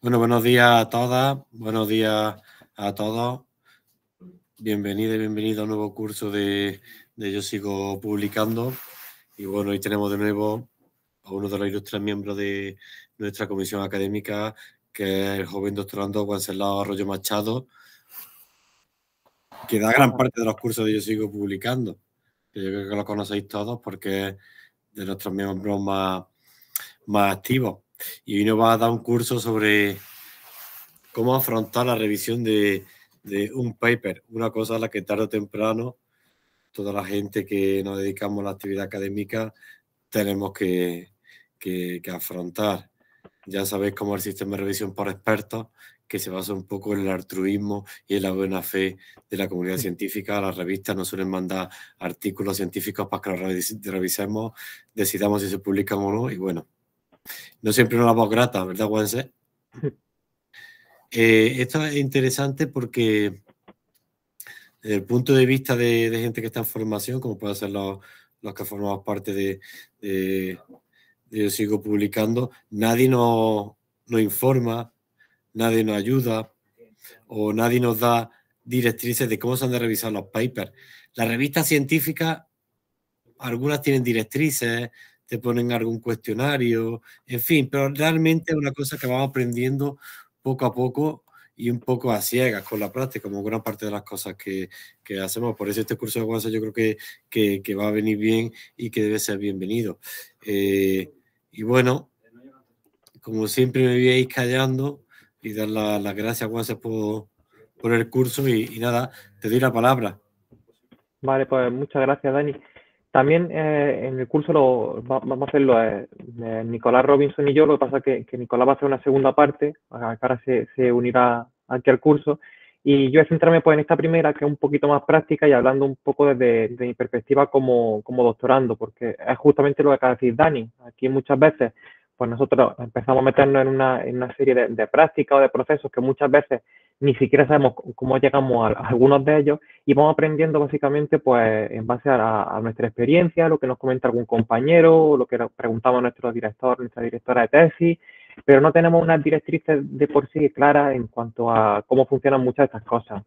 Bueno, buenos días a todas, buenos días a todos. Bienvenido y bienvenido a un nuevo curso de, Yo Sigo Publicando. Y bueno, hoy tenemos de nuevo a uno de los ilustres miembros de nuestra comisión académica, que es el joven doctorando Wenceslao Arroyo Machado, que da gran parte de los cursos de Yo Sigo Publicando. Que yo creo que lo conocéis todos porque es de nuestros miembros más, más activos y hoy va a dar un curso sobre cómo afrontar la revisión de, un paper, una cosa a la que tarde o temprano toda la gente que nos dedicamos a la actividad académica tenemos que, afrontar. Ya sabéis cómo el sistema de revisión por expertos, que se basa un poco en el altruismo y en la buena fe de la comunidad científica. Las revistas nos suelen mandar artículos científicos para que los revisemos, decidamos si se publican o no. Y bueno, no siempre una voz grata, ¿verdad, Juanse? Eh, esto es interesante porque desde el punto de vista de, gente que está en formación, como puede ser los, que formamos parte de, de, Yo Sigo Publicando, nadie nos, nos informa, nadie nos ayuda o nadie nos da directrices de cómo se han de revisar los papers. Las revistas científicas, algunas tienen directrices, te ponen algún cuestionario, en fin, pero realmente es una cosa que vamos aprendiendo poco a poco y un poco a ciegas con la práctica, como gran parte de las cosas que, que hacemos. Por eso este curso de WhatsApp yo creo que, que, va a venir bien y que debe ser bienvenido. Eh, y bueno, como siempre me veis callando y dar las gracias, WhatsApp, por, por el curso y nada, te doy la palabra. Vale, pues muchas gracias, Dani. También eh, en el curso lo, vamos a hacerlo eh, Nicolás Robinson y yo, lo que pasa es que, Nicolás va a hacer una segunda parte, ahora se, se unirá aquí al curso, y yo voy a centrarme pues, en esta primera, que es un poquito más práctica y hablando un poco desde, mi perspectiva como, como, doctorando, porque es justamente lo que acaba de decir Dani. Aquí muchas veces pues nosotros empezamos a meternos en una, en una serie de, de prácticas o de procesos que muchas veces ni siquiera sabemos cómo llegamos a, algunos de ellos y vamos aprendiendo básicamente pues en base a, nuestra experiencia, lo que nos comenta algún compañero, lo que nos preguntaba nuestro director, nuestra directora de tesis, pero no tenemos unas directrices de por sí claras en cuanto a cómo funcionan muchas de estas cosas.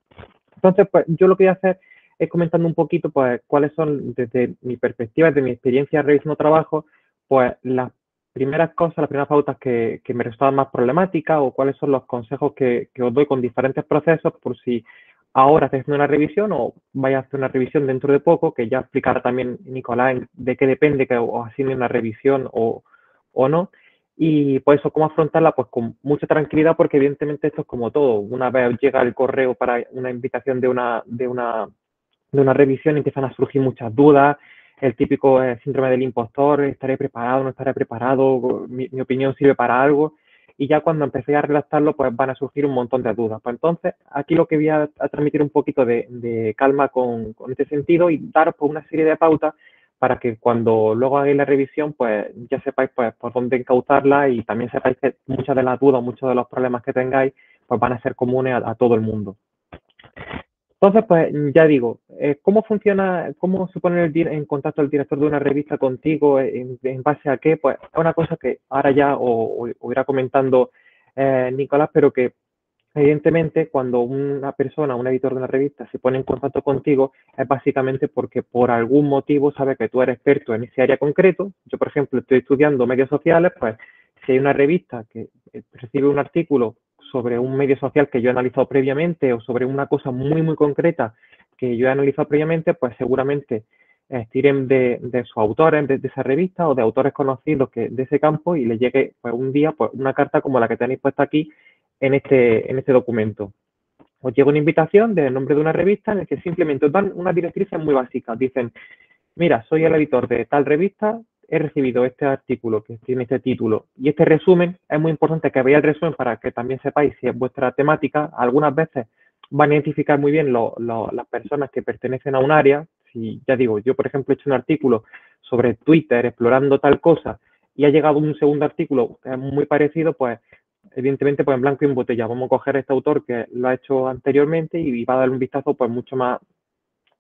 Entonces, pues yo lo que voy a hacer es comentando un poquito pues cuáles son desde mi perspectiva, desde mi experiencia revisando trabajo, pues las primeras cosas, las primeras pautas que, que me resultaban más problemáticas o cuáles son los consejos que, que, os doy con diferentes procesos por si ahora estáis una revisión o vais a hacer una revisión dentro de poco, que ya explicará también Nicolás de qué depende que os asigne una revisión o, o no. Y por eso, cómo afrontarla, pues con mucha tranquilidad, porque evidentemente esto es como todo. Una vez llega el correo para una invitación de una, de una, de una revisión, empiezan a surgir muchas dudas, el típico eh, síndrome del impostor, estaré preparado, no estaré preparado, mi, opinión sirve para algo. Y ya cuando empecé a redactarlo, pues van a surgir un montón de dudas. Pues entonces, aquí lo que voy a, transmitir un poquito de, calma con, este sentido y dar pues, una serie de pautas para que cuando luego hagáis la revisión, pues ya sepáis pues, por dónde encautarla y también sepáis que muchas de las dudas, muchos de los problemas que tengáis, pues van a ser comunes a todo el mundo. Entonces, pues ya digo, eh, ¿cómo funciona, cómo se pone en contacto el director de una revista contigo? En, base a qué? Pues es una cosa que ahora ya os, irá comentando eh, Nicolás, pero que evidentemente cuando una persona, un editor de una revista se pone en contacto contigo es básicamente porque por algún motivo sabe que tú eres experto en ese área concreto. Yo, por ejemplo, estoy estudiando medios sociales, pues si hay una revista que recibe un artículo sobre un medio social que yo he analizado previamente o sobre una cosa muy, muy concreta que yo he analizado previamente, pues seguramente eh, tiren de, de, sus autores de, esa revista o de autores conocidos que, de ese campo y le llegue pues, un día pues, una carta como la que tenéis puesta aquí en este, en este documento. Os llega una invitación del nombre de una revista en la que simplemente os dan unas directrices muy básicas. Dicen, mira, soy el editor de tal revista, he recibido este artículo que tiene este título y este resumen, es muy importante que veáis el resumen para que también sepáis si es vuestra temática. Algunas veces van a identificar muy bien las personas que pertenecen a un área. Si ya digo, yo por ejemplo he hecho un artículo sobre Twitter explorando tal cosa y ha llegado un segundo artículo muy parecido, pues evidentemente pues en blanco y en botella. Vamos a coger este autor que lo ha hecho anteriormente y va a dar un vistazo pues mucho más,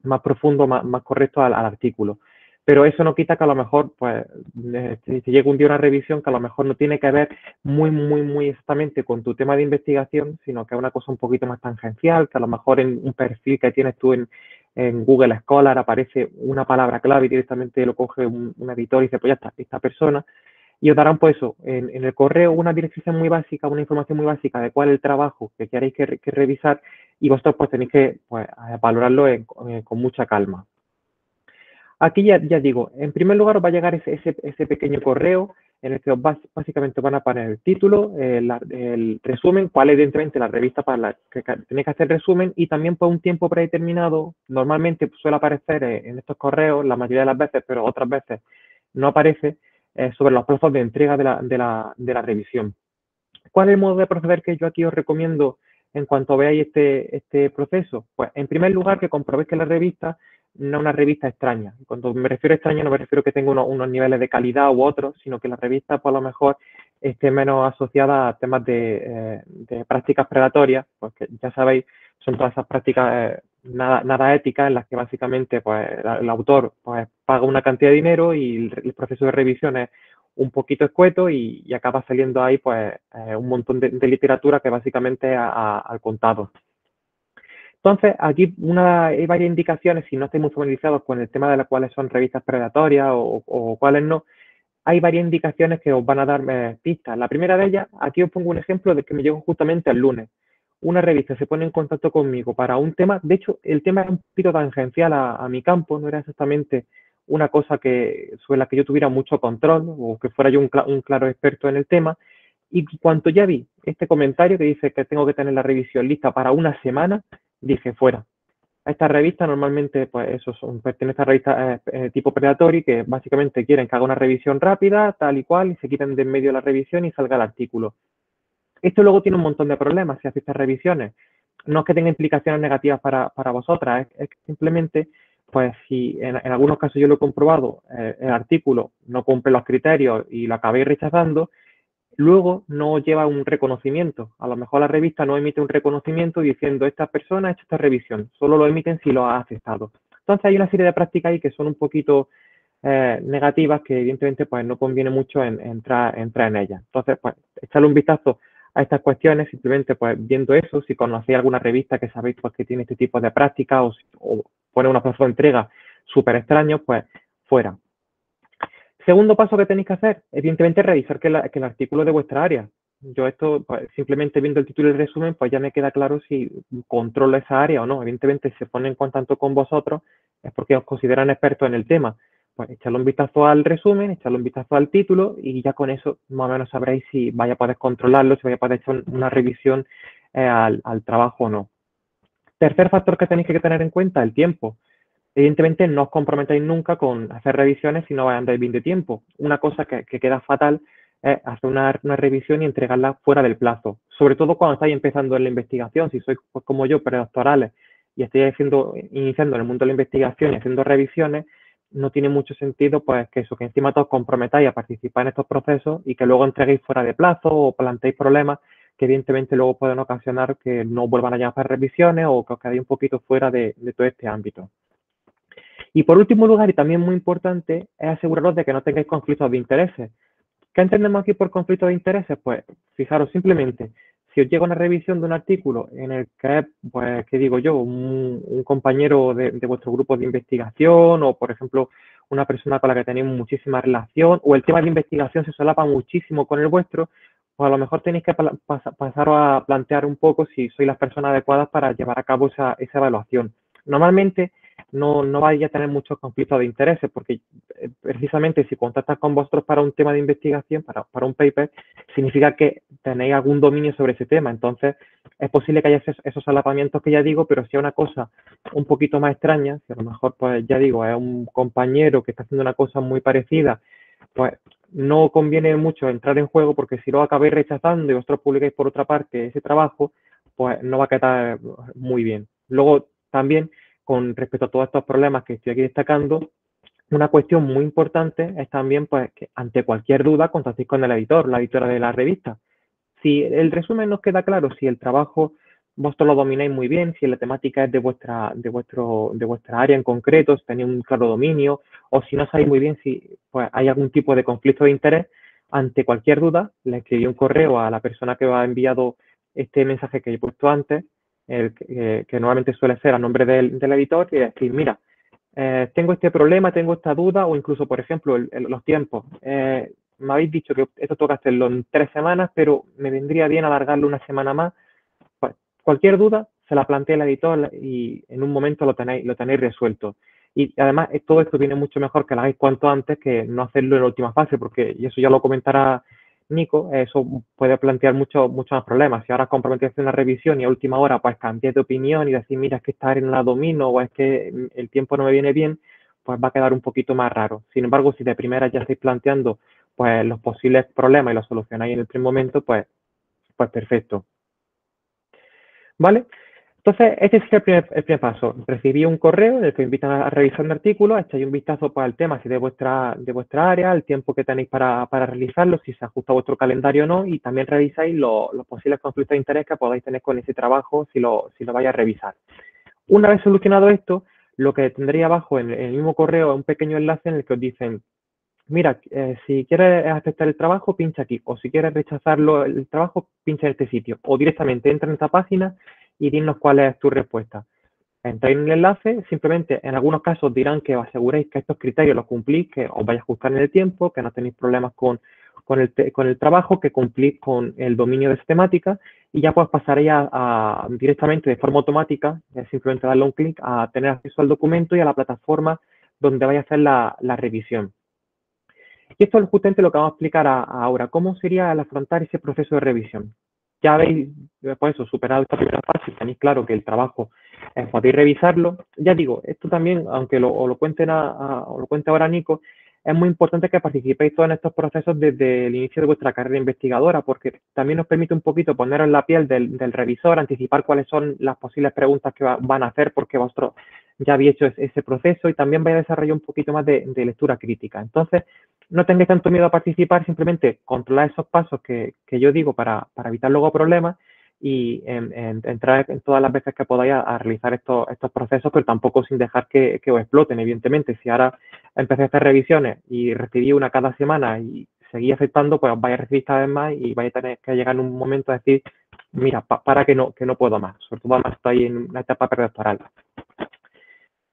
más profundo, más, correcto al artículo. Pero eso no quita que a lo mejor, pues, eh, si llega un día una revisión que a lo mejor no tiene que ver muy, muy, muy exactamente con tu tema de investigación, sino que es una cosa un poquito más tangencial, que a lo mejor en un perfil que tienes tú en, Google Scholar aparece una palabra clave y directamente lo coge un, editor y dice, pues ya está, esta persona. Y os darán, pues eso, en, el correo una dirección muy básica, una información muy básica de cuál es el trabajo que queréis que, revisar y vosotros pues tenéis que pues, valorarlo con mucha calma. Aquí ya, digo, en primer lugar va a llegar ese, pequeño correo en el que básicamente van a poner el título, el, resumen, cuál es evidentemente la revista para la que tenéis que hacer resumen y también por un tiempo predeterminado, normalmente suele aparecer eh, en estos correos, la mayoría de las veces, pero otras veces no aparece, eh, sobre los plazos de entrega de la revisión. ¿Cuál es el modo de proceder que yo aquí os recomiendo en cuanto veáis este, este proceso? Pues en primer lugar que comprobéis que la revista no una revista extraña. Cuando me refiero a extraña no me refiero a que tenga unos, niveles de calidad u otros, sino que la revista por lo mejor esté menos asociada a temas de, eh, prácticas predatorias, porque ya sabéis, son todas esas prácticas eh, nada, nada éticas en las que básicamente pues, el autor pues, paga una cantidad de dinero y el, proceso de revisión es un poquito escueto y, acaba saliendo ahí pues eh, un montón de, literatura que básicamente al contado. Entonces, aquí una, hay varias indicaciones, si no estáis muy familiarizados con el tema de las cuales son revistas predatorias o, cuáles no, hay varias indicaciones que os van a dar eh, pistas. La primera de ellas, aquí os pongo un ejemplo de que me llegó justamente el lunes. Una revista se pone en contacto conmigo para un tema, de hecho, el tema era un poquito tangencial a, mi campo, no era exactamente una cosa que, sobre la que yo tuviera mucho control o que fuera yo un, un claro experto en el tema. Y cuando ya vi este comentario que dice que tengo que tener la revisión lista para una semana, dije fuera. Esta revista normalmente, pues eso, son, pertenece a revistas eh, eh, tipo predatory que básicamente quieren que haga una revisión rápida, tal y cual, y se quiten de en medio la revisión y salga el artículo. Esto luego tiene un montón de problemas si hace estas revisiones. No es que tenga implicaciones negativas para, para vosotras, es, que simplemente, pues si en, algunos casos yo lo he comprobado, eh, el artículo no cumple los criterios y lo acabéis rechazando, luego no lleva un reconocimiento. A lo mejor la revista no emite un reconocimiento diciendo esta persona ha hecho esta revisión, solo lo emiten si lo ha aceptado. Entonces hay una serie de prácticas ahí que son un poquito eh, negativas que evidentemente pues no conviene mucho en, entrar, entrar en ellas. Entonces, pues echarle un vistazo a estas cuestiones, simplemente pues viendo eso, si conocéis alguna revista que sabéis pues que tiene este tipo de prácticas o, o pone una plazo de entrega súper extraño, pues fuera. Segundo paso que tenéis que hacer, evidentemente, revisar que, el artículo es de vuestra área. Yo esto, pues, simplemente viendo el título y el resumen, pues ya me queda claro si controlo esa área o no. Evidentemente, si se ponen en contacto con vosotros, es porque os consideran expertos en el tema. Pues echarle un vistazo al resumen, echarle un vistazo al título y ya con eso más o menos sabréis si vaya a poder controlarlo, si vaya a poder echar una revisión eh, al trabajo o no. Tercer factor que tenéis que tener en cuenta, el tiempo. Evidentemente no os comprometáis nunca con hacer revisiones si no vais a andar bien de tiempo. Una cosa que, queda fatal es hacer una, revisión y entregarla fuera del plazo. Sobre todo cuando estáis empezando en la investigación, si sois pues, como yo, predoctorales, y estáis haciendo, iniciando en el mundo de la investigación y haciendo revisiones, no tiene mucho sentido pues que eso, que encima todos comprometáis a participar en estos procesos y que luego entreguéis fuera de plazo o planteéis problemas que evidentemente luego pueden ocasionar que no vuelvan a llamar revisiones o que os quedéis un poquito fuera de todo este ámbito. Y por último lugar, y también muy importante, es aseguraros de que no tengáis conflictos de intereses. ¿Qué entendemos aquí por conflicto de intereses? Pues fijaros simplemente, si os llega una revisión de un artículo en el que, pues, ¿qué digo yo? Un, compañero de, vuestro grupo de investigación o, por ejemplo, una persona con la que tenéis muchísima relación o el tema de investigación se solapa muchísimo con el vuestro, pues a lo mejor tenéis que pasar a plantear un poco si sois las personas adecuadas para llevar a cabo esa, esa evaluación. Normalmente, no, no vaya a tener muchos conflictos de intereses, porque eh, precisamente si contactas con vosotros para un tema de investigación, para, para un paper, significa que tenéis algún dominio sobre ese tema. Entonces, es posible que haya esos, esos que ya digo, pero si es una cosa un poquito más extraña, si a lo mejor, pues ya digo, es un compañero que está haciendo una cosa muy parecida, pues no conviene mucho entrar en juego porque si lo acabáis rechazando y vosotros publicáis por otra parte ese trabajo, pues no va a quedar muy bien. Luego también con respecto a todos estos problemas que estoy aquí destacando, una cuestión muy importante es también pues, que ante cualquier duda contactéis con el editor, la editora de la revista. Si el resumen nos queda claro, si el trabajo vosotros lo domináis muy bien, si la temática es de vuestra, de vuestro, de vuestra área en concreto, si tenéis un claro dominio, o si no sabéis muy bien si pues, hay algún tipo de conflicto de interés, ante cualquier duda, le escribí un correo a la persona que os ha enviado este mensaje que he puesto antes, el, que normalmente suele ser a nombre del, editor, y decir, mira, eh, tengo este problema, tengo esta duda, o incluso, por ejemplo, los tiempos. Eh, me habéis dicho que esto toca hacerlo en tres semanas, pero me vendría bien alargarlo una semana más. Pues, cualquier duda se la plantea el editor y en un momento lo tenéis, lo tenéis resuelto. Y además todo esto viene mucho mejor que lo hagáis cuanto antes que no hacerlo en la última fase, porque, eso ya lo comentará Nico, eso puede plantear muchos muchos más problemas. Si ahora comprometes una revisión y a última hora pues cambias de opinión y decir, mira, es que esta área no la domino o es que el tiempo no me viene bien, pues va a quedar un poquito más raro. Sin embargo, si de primera ya estáis planteando pues los posibles problemas y los solucionáis en el primer momento, pues, pues perfecto. ¿Vale? Entonces, este es el primer, paso. Recibí un correo en el que invitan a revisar un artículo, echáis un vistazo para el tema, si de vuestra, de vuestra área, el tiempo que tenéis para, para realizarlo, si se ajusta a vuestro calendario o no, y también revisáis los posibles conflictos de interés que podáis tener con ese trabajo si lo, si lo vais a revisar. Una vez solucionado esto, lo que tendría abajo en, el mismo correo es un pequeño enlace en el que os dicen, mira, eh, si quieres aceptar el trabajo, pincha aquí, o si quieres rechazarlo el trabajo, pincha en este sitio, o directamente entra en esta página y dinos cuál es tu respuesta. Entráis en el enlace, simplemente en algunos casos dirán que os aseguréis que estos criterios los cumplís, que os vais a ajustar en el tiempo, que no tenéis problemas con, con, el, con el trabajo, que cumplís con el dominio de esa temática y ya pues pasaréis a, directamente de forma automática, simplemente darle un clic a tener acceso al documento y a la plataforma donde vais a hacer la, revisión. Y esto es justamente lo que vamos a explicar ahora, cómo sería al afrontar ese proceso de revisión ya habéis, pues eso, superado esta primera fase, tenéis claro que el trabajo es podéis revisarlo. Ya digo, esto también, aunque lo, lo cuenten a, lo cuente ahora Nico, es muy importante que participéis todos en estos procesos desde el inicio de vuestra carrera investigadora, porque también nos permite un poquito poneros la piel del, revisor, anticipar cuáles son las posibles preguntas que van a hacer, porque vosotros ya habéis hecho ese, proceso y también vais a desarrollar un poquito más de, lectura crítica. Entonces, no tengáis tanto miedo a participar, simplemente controlar esos pasos que, yo digo para, evitar luego problemas y entrar en todas las veces que podáis a, realizar estos, estos procesos, pero tampoco sin dejar que, os exploten, evidentemente. Si ahora empecé a hacer revisiones y recibí una cada semana y seguí aceptando, pues vais a recibir cada vez más y vais a tener que llegar en un momento a decir, mira, para que no, que no puedo más, sobre todo además estoy en una etapa predoctoral.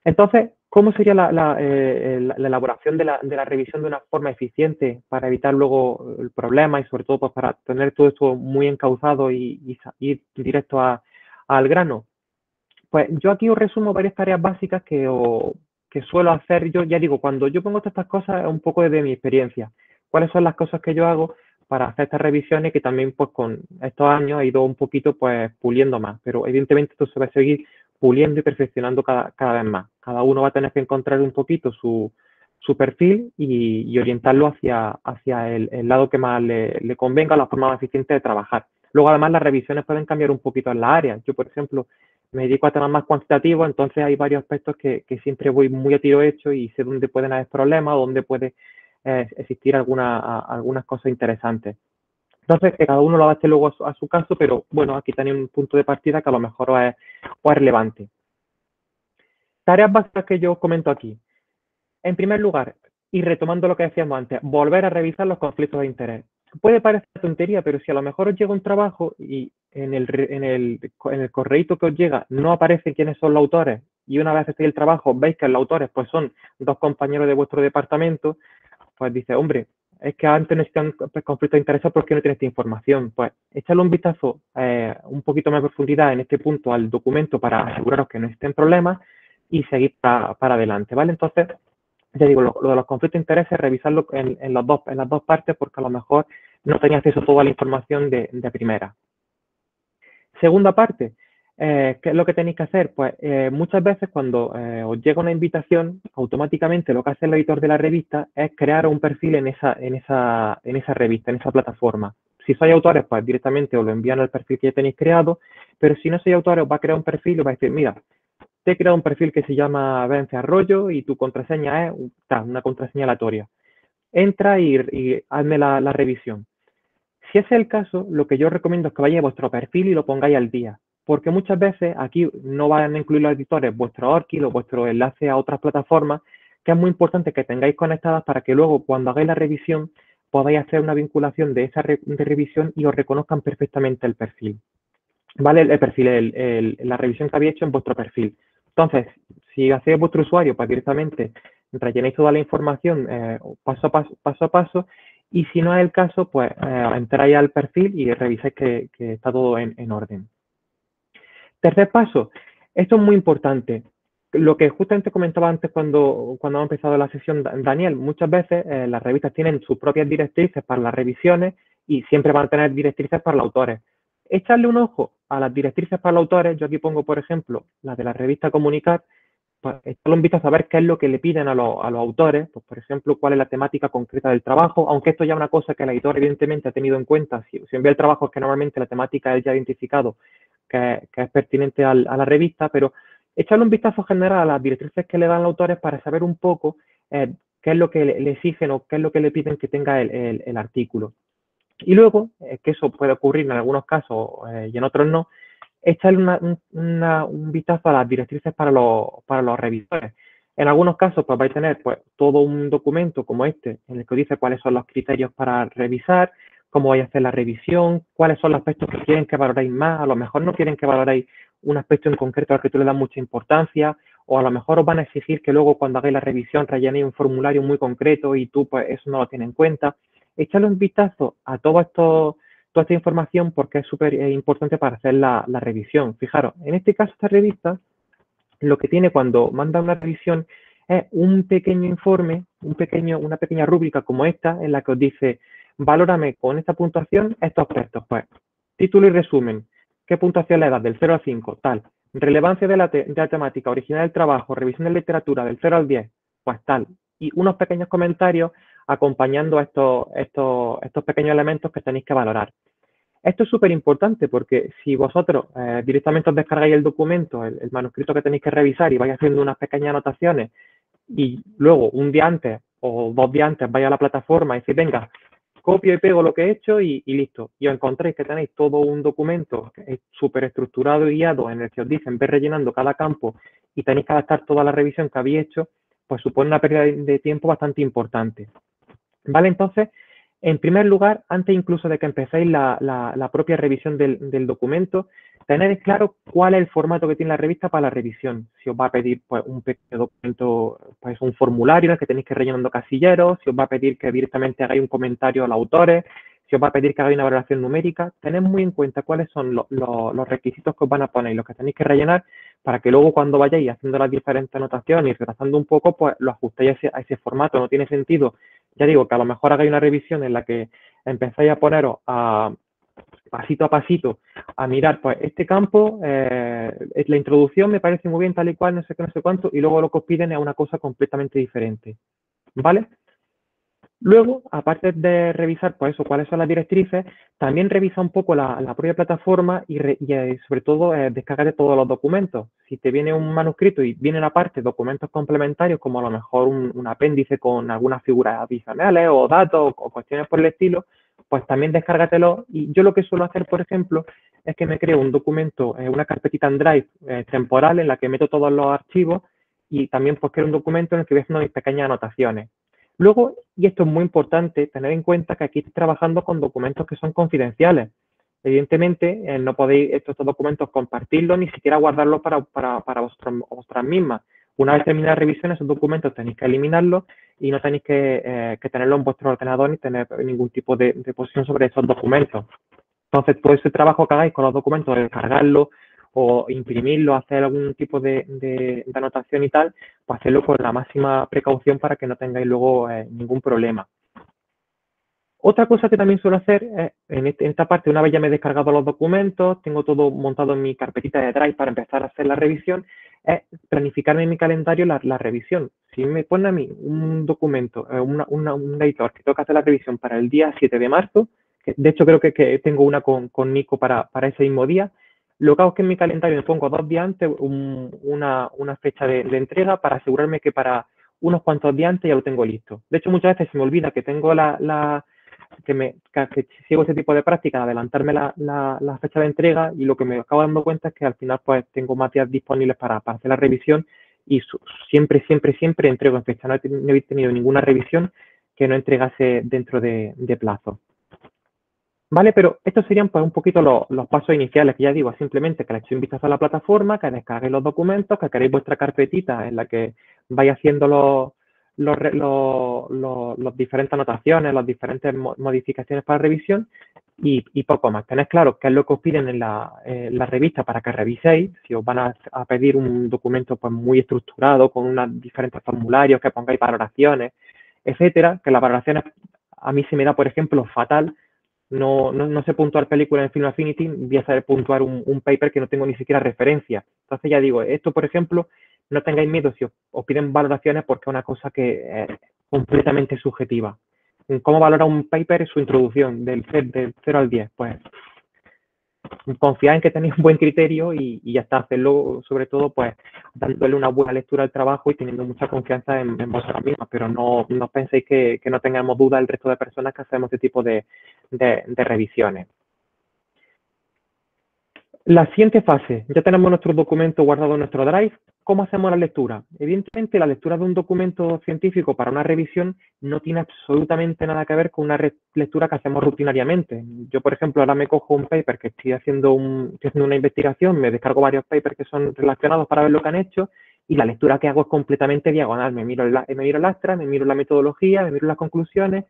Entonces, ¿cómo sería eh, la, elaboración de la, revisión de una forma eficiente para evitar luego el problema y sobre todo pues, para tener todo esto muy encauzado y, ir directo al grano? Pues yo aquí os resumo varias tareas básicas que, que suelo hacer yo, ya digo, cuando yo pongo todas estas cosas es un poco de mi experiencia. ¿Cuáles son las cosas que yo hago para hacer estas revisiones que también pues con estos años he ido un poquito pues puliendo más? Pero evidentemente esto se va a seguir puliendo y perfeccionando cada, vez más. Cada uno va a tener que encontrar un poquito su, perfil y, orientarlo hacia, hacia el, lado que más le, convenga, la forma más eficiente de trabajar. Luego, además, las revisiones pueden cambiar un poquito en la área. Yo, por ejemplo, me dedico a temas más cuantitativos, entonces hay varios aspectos que, siempre voy muy a tiro hecho y sé dónde pueden haber problemas, dónde puede eh, existir alguna, algunas cosas interesantes. Entonces, que cada uno lo hace luego a su, caso, pero bueno, aquí tenéis un punto de partida que a lo mejor es, relevante. Tareas básicas que yo comento aquí. En primer lugar, y retomando lo que decíamos antes, volver a revisar los conflictos de interés. Puede parecer tontería, pero si a lo mejor os llega un trabajo y en el, en el, en el correíto que os llega no aparece quiénes son los autores y una vez estéis el trabajo veis que los autores pues son dos compañeros de vuestro departamento, pues dice, hombre, es que antes no existían conflictos de interés porque no tiene esta información. Pues echarle un vistazo eh, un poquito más de profundidad en este punto al documento para aseguraros que no estén problemas y seguir para, adelante, ¿vale? Entonces, ya digo, lo, de los conflictos de interés revisarlo en, en, los dos, en las dos partes porque a lo mejor no tenía acceso a toda la información de, de primera. Segunda parte, eh, ¿Qué es lo que tenéis que hacer? Pues eh, muchas veces cuando eh, os llega una invitación, automáticamente lo que hace el editor de la revista es crear un perfil en esa, en esa, en esa revista, en esa plataforma. Si sois autores, pues directamente os lo envían al perfil que ya tenéis creado, pero si no sois autores, os va a crear un perfil y os va a decir, mira, te he creado un perfil que se llama Vence Arroyo y tu contraseña es una contraseña aleatoria. Entra y, hazme la, la revisión. Si ese es el caso, lo que yo recomiendo es que vayáis a vuestro perfil y lo pongáis al día porque muchas veces aquí no van a incluir los editores vuestro ORCID o vuestro enlace a otras plataformas, que es muy importante que tengáis conectadas para que luego cuando hagáis la revisión podáis hacer una vinculación de esa revisión y os reconozcan perfectamente el perfil. ¿Vale? El, perfil, la revisión que habéis hecho en vuestro perfil. Entonces, si hacéis vuestro usuario, pues directamente rellenéis toda la información eh, paso, a paso, paso paso y si no es el caso, pues eh, entráis al perfil y revisáis que, está todo en, orden. Tercer paso, esto es muy importante. Lo que justamente comentaba antes cuando, cuando hemos empezado la sesión, Daniel, muchas veces eh, las revistas tienen sus propias directrices para las revisiones y siempre van a tener directrices para los autores. Echarle un ojo a las directrices para los autores, yo aquí pongo, por ejemplo, la de la revista Comunicar, pues, echarle un a ver qué es lo que le piden a, los autores, pues, por ejemplo, cuál es la temática concreta del trabajo, aunque esto ya es una cosa que el editor evidentemente ha tenido en cuenta, si, envía el trabajo es que normalmente la temática es ya identificado que, es pertinente a la revista, pero echarle un vistazo general a las directrices que le dan los autores para saber un poco eh, qué es lo que le, exigen o qué es lo que le piden que tenga el, artículo. Y luego, eh, que eso puede ocurrir en algunos casos eh, y en otros no, echarle un vistazo a las directrices para los, para los revisores. En algunos casos, pues vais a tener pues, todo un documento como este, en el que dice cuáles son los criterios para revisar, cómo vais a hacer la revisión, cuáles son los aspectos que quieren que valoréis más, a lo mejor no quieren que valoréis un aspecto en concreto al que tú le das mucha importancia, o a lo mejor os van a exigir que luego cuando hagáis la revisión rellenéis un formulario muy concreto y tú pues eso no lo tienes en cuenta. Echarle un vistazo a esto toda esta información porque es súper eh, importante para hacer la, revisión. Fijaros, en este caso esta revista lo que tiene cuando manda una revisión es un pequeño informe, un pequeño, una pequeña rúbrica como esta en la que os dice, valórame con esta puntuación estos aspectos. Pues, título y resumen. ¿Qué puntuación le das? Del 0 al 5, tal. Relevancia de la, temática, original del trabajo, revisión de literatura, del 0 al 10, pues tal. Y unos pequeños comentarios acompañando estos, estos, estos pequeños elementos que tenéis que valorar. Esto es súper importante porque si vosotros eh, directamente os descargáis el documento, el, manuscrito que tenéis que revisar y vais haciendo unas pequeñas anotaciones y luego un día antes o dos días antes vais a la plataforma y decís, venga, copio y pego lo que he hecho y, listo. Y os encontréis que tenéis todo un documento súper estructurado y guiado en el que os dicen, ve rellenando cada campo y tenéis que adaptar toda la revisión que habéis hecho, pues supone una pérdida de tiempo bastante importante. ¿Vale? Entonces, en primer lugar, antes incluso de que empecéis la, propia revisión del, documento, tened claro cuál es el formato que tiene la revista para la revisión. Si os va a pedir pues, un pequeño documento, pues un formulario en el que tenéis que rellenando casilleros, si os va a pedir que directamente hagáis un comentario a los autores, si os va a pedir que hagáis una valoración numérica, tened muy en cuenta cuáles son los requisitos que os van a poner y los que tenéis que rellenar para que luego cuando vayáis haciendo las diferentes anotaciones y retrasando un poco, pues lo ajustéis a ese, formato. No tiene sentido, ya digo, que a lo mejor hagáis una revisión en la que empezáis a poneros a pasito a pasito a mirar, pues este campo, eh, la introducción me parece muy bien tal y cual, no sé qué, no sé cuánto, y luego lo que os piden es una cosa completamente diferente. ¿Vale? Luego, aparte de revisar pues eso, cuáles son las directrices, también revisa un poco la, propia plataforma y, eh, sobre todo eh, de todos los documentos. Si te viene un manuscrito y vienen aparte documentos complementarios, como a lo mejor un, apéndice con algunas figuras adicionales o datos o, cuestiones por el estilo, pues también descárgatelo. Y yo lo que suelo hacer, por ejemplo, es que me creo un documento, eh, una carpetita en Drive eh, temporal en la que meto todos los archivos y también pues creo un documento en el que voy haciendo mis pequeñas anotaciones. Luego, y esto es muy importante, tener en cuenta que aquí estoy trabajando con documentos que son confidenciales. Evidentemente, eh, no podéis estos, documentos compartirlos ni siquiera guardarlos para, para, para vosotras mismas. Una vez terminada la revisión, esos documentos tenéis que eliminarlos y no tenéis que, eh, tenerlo en vuestro ordenador ni tener ningún tipo de, de posición sobre esos documentos. Entonces, todo ese trabajo que hagáis con los documentos, descargarlos, o imprimirlo, hacer algún tipo de, anotación y tal, pues hacerlo con la máxima precaución para que no tengáis luego eh, ningún problema. Otra cosa que también suelo hacer es, este, en, esta parte, una vez ya me he descargado los documentos, tengo todo montado en mi carpetita de Drive para empezar a hacer la revisión, es planificarme en mi calendario la, revisión. Si me pone a mí un documento, eh, un editor que que hacer la revisión para el día 7 de marzo, que de hecho creo que, tengo una con, Nico para ese mismo día, lo que hago es que en mi calendario me pongo dos días antes una, fecha de, entrega para asegurarme que para unos cuantos días antes ya lo tengo listo. De hecho, muchas veces se me olvida que tengo la, que, me, que, sigo ese tipo de práctica, adelantarme la, la, fecha de entrega y lo que me acabo dando cuenta es que al final pues tengo más disponibles para, hacer la revisión y siempre, siempre, siempre entrego en fecha. No he, tenido ninguna revisión que no entregase dentro de, de plazo. ¿Vale? Pero estos serían pues un poquito los, los, pasos iniciales que ya digo, simplemente que le echéis un vistazo a la plataforma, que descarguéis los documentos, que queréis vuestra carpetita en la que vais haciendo los, los, diferentes anotaciones, las diferentes modificaciones para revisión y, poco más. Tenéis claro qué es lo que os piden en la, revista para que reviséis. Si os van a, pedir un documento pues, muy estructurado con unos diferentes formularios, que pongáis valoraciones, etcétera, que las valoraciones a mí se me da, por ejemplo, fatal. No, no, sé puntuar películas en Film Affinity, voy a saber puntuar un, un paper que no tengo ni siquiera referencia. Entonces ya digo, esto, por ejemplo, no tengáis miedo si os, piden valoraciones porque es una cosa que es completamente subjetiva. ¿Cómo valora un paper su introducción del, 0 al 10? Pues confiad en que tenéis un buen criterio y, ya está, hacerlo sobre todo pues dándole una buena lectura al trabajo y teniendo mucha confianza en, vosotros mismos, pero no, no penséis que, no tengamos duda el resto de personas que hacemos este tipo de revisiones. La siguiente fase, ya tenemos nuestro documento guardado en nuestro Drive. ¿Cómo hacemos la lectura? Evidentemente, la lectura de un documento científico para una revisión no tiene absolutamente nada que ver con una lectura que hacemos rutinariamente. Yo, por ejemplo, ahora me cojo un paper que estoy haciendo, un, haciendo una investigación, me descargo varios papers que son relacionados para ver lo que han hecho y la lectura que hago es completamente diagonal. Me miro, me miro el astra, me miro la metodología, me miro las conclusiones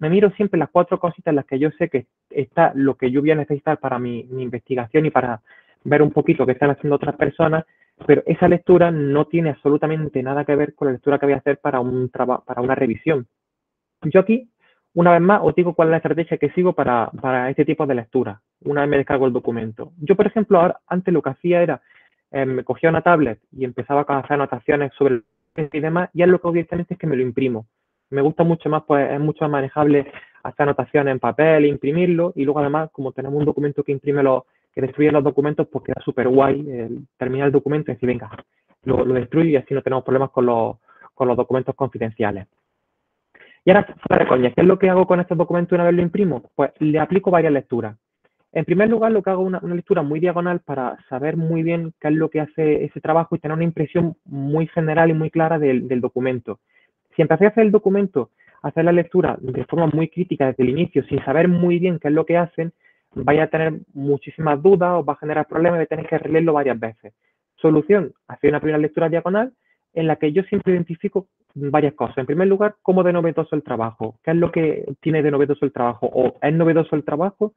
me miro siempre las cuatro cositas en las que yo sé que está lo que yo voy a necesitar para mi, investigación y para ver un poquito qué están haciendo otras personas, pero esa lectura no tiene absolutamente nada que ver con la lectura que voy a hacer para, un para una revisión. Yo aquí, una vez más, os digo cuál es la estrategia que sigo para, este tipo de lectura, una vez me descargo el documento. Yo, por ejemplo, ahora, antes lo que hacía era, eh, me cogía una tablet y empezaba a hacer anotaciones sobre el y demás, y es lo que obviamente es que me lo imprimo me gusta mucho más, pues es mucho más manejable hacer anotaciones en papel, imprimirlo y luego además como tenemos un documento que imprime los, que destruye los documentos, pues queda súper guay terminar el documento y decir, venga, lo, lo destruyo y así no tenemos problemas con los, con los documentos confidenciales. Y ahora, fuera coña, ¿qué es lo que hago con estos documentos una vez lo imprimo? Pues le aplico varias lecturas. En primer lugar, lo que hago es una, una, lectura muy diagonal para saber muy bien qué es lo que hace ese trabajo y tener una impresión muy general y muy clara del, del documento. Si empecé a hacer el documento, a hacer la lectura de forma muy crítica desde el inicio, sin saber muy bien qué es lo que hacen, vaya a tener muchísimas dudas o va a generar problemas de tener que releerlo varias veces. Solución, hacer una primera lectura diagonal en la que yo siempre identifico varias cosas. En primer lugar, cómo de novedoso el trabajo, qué es lo que tiene de novedoso el trabajo o es novedoso el trabajo.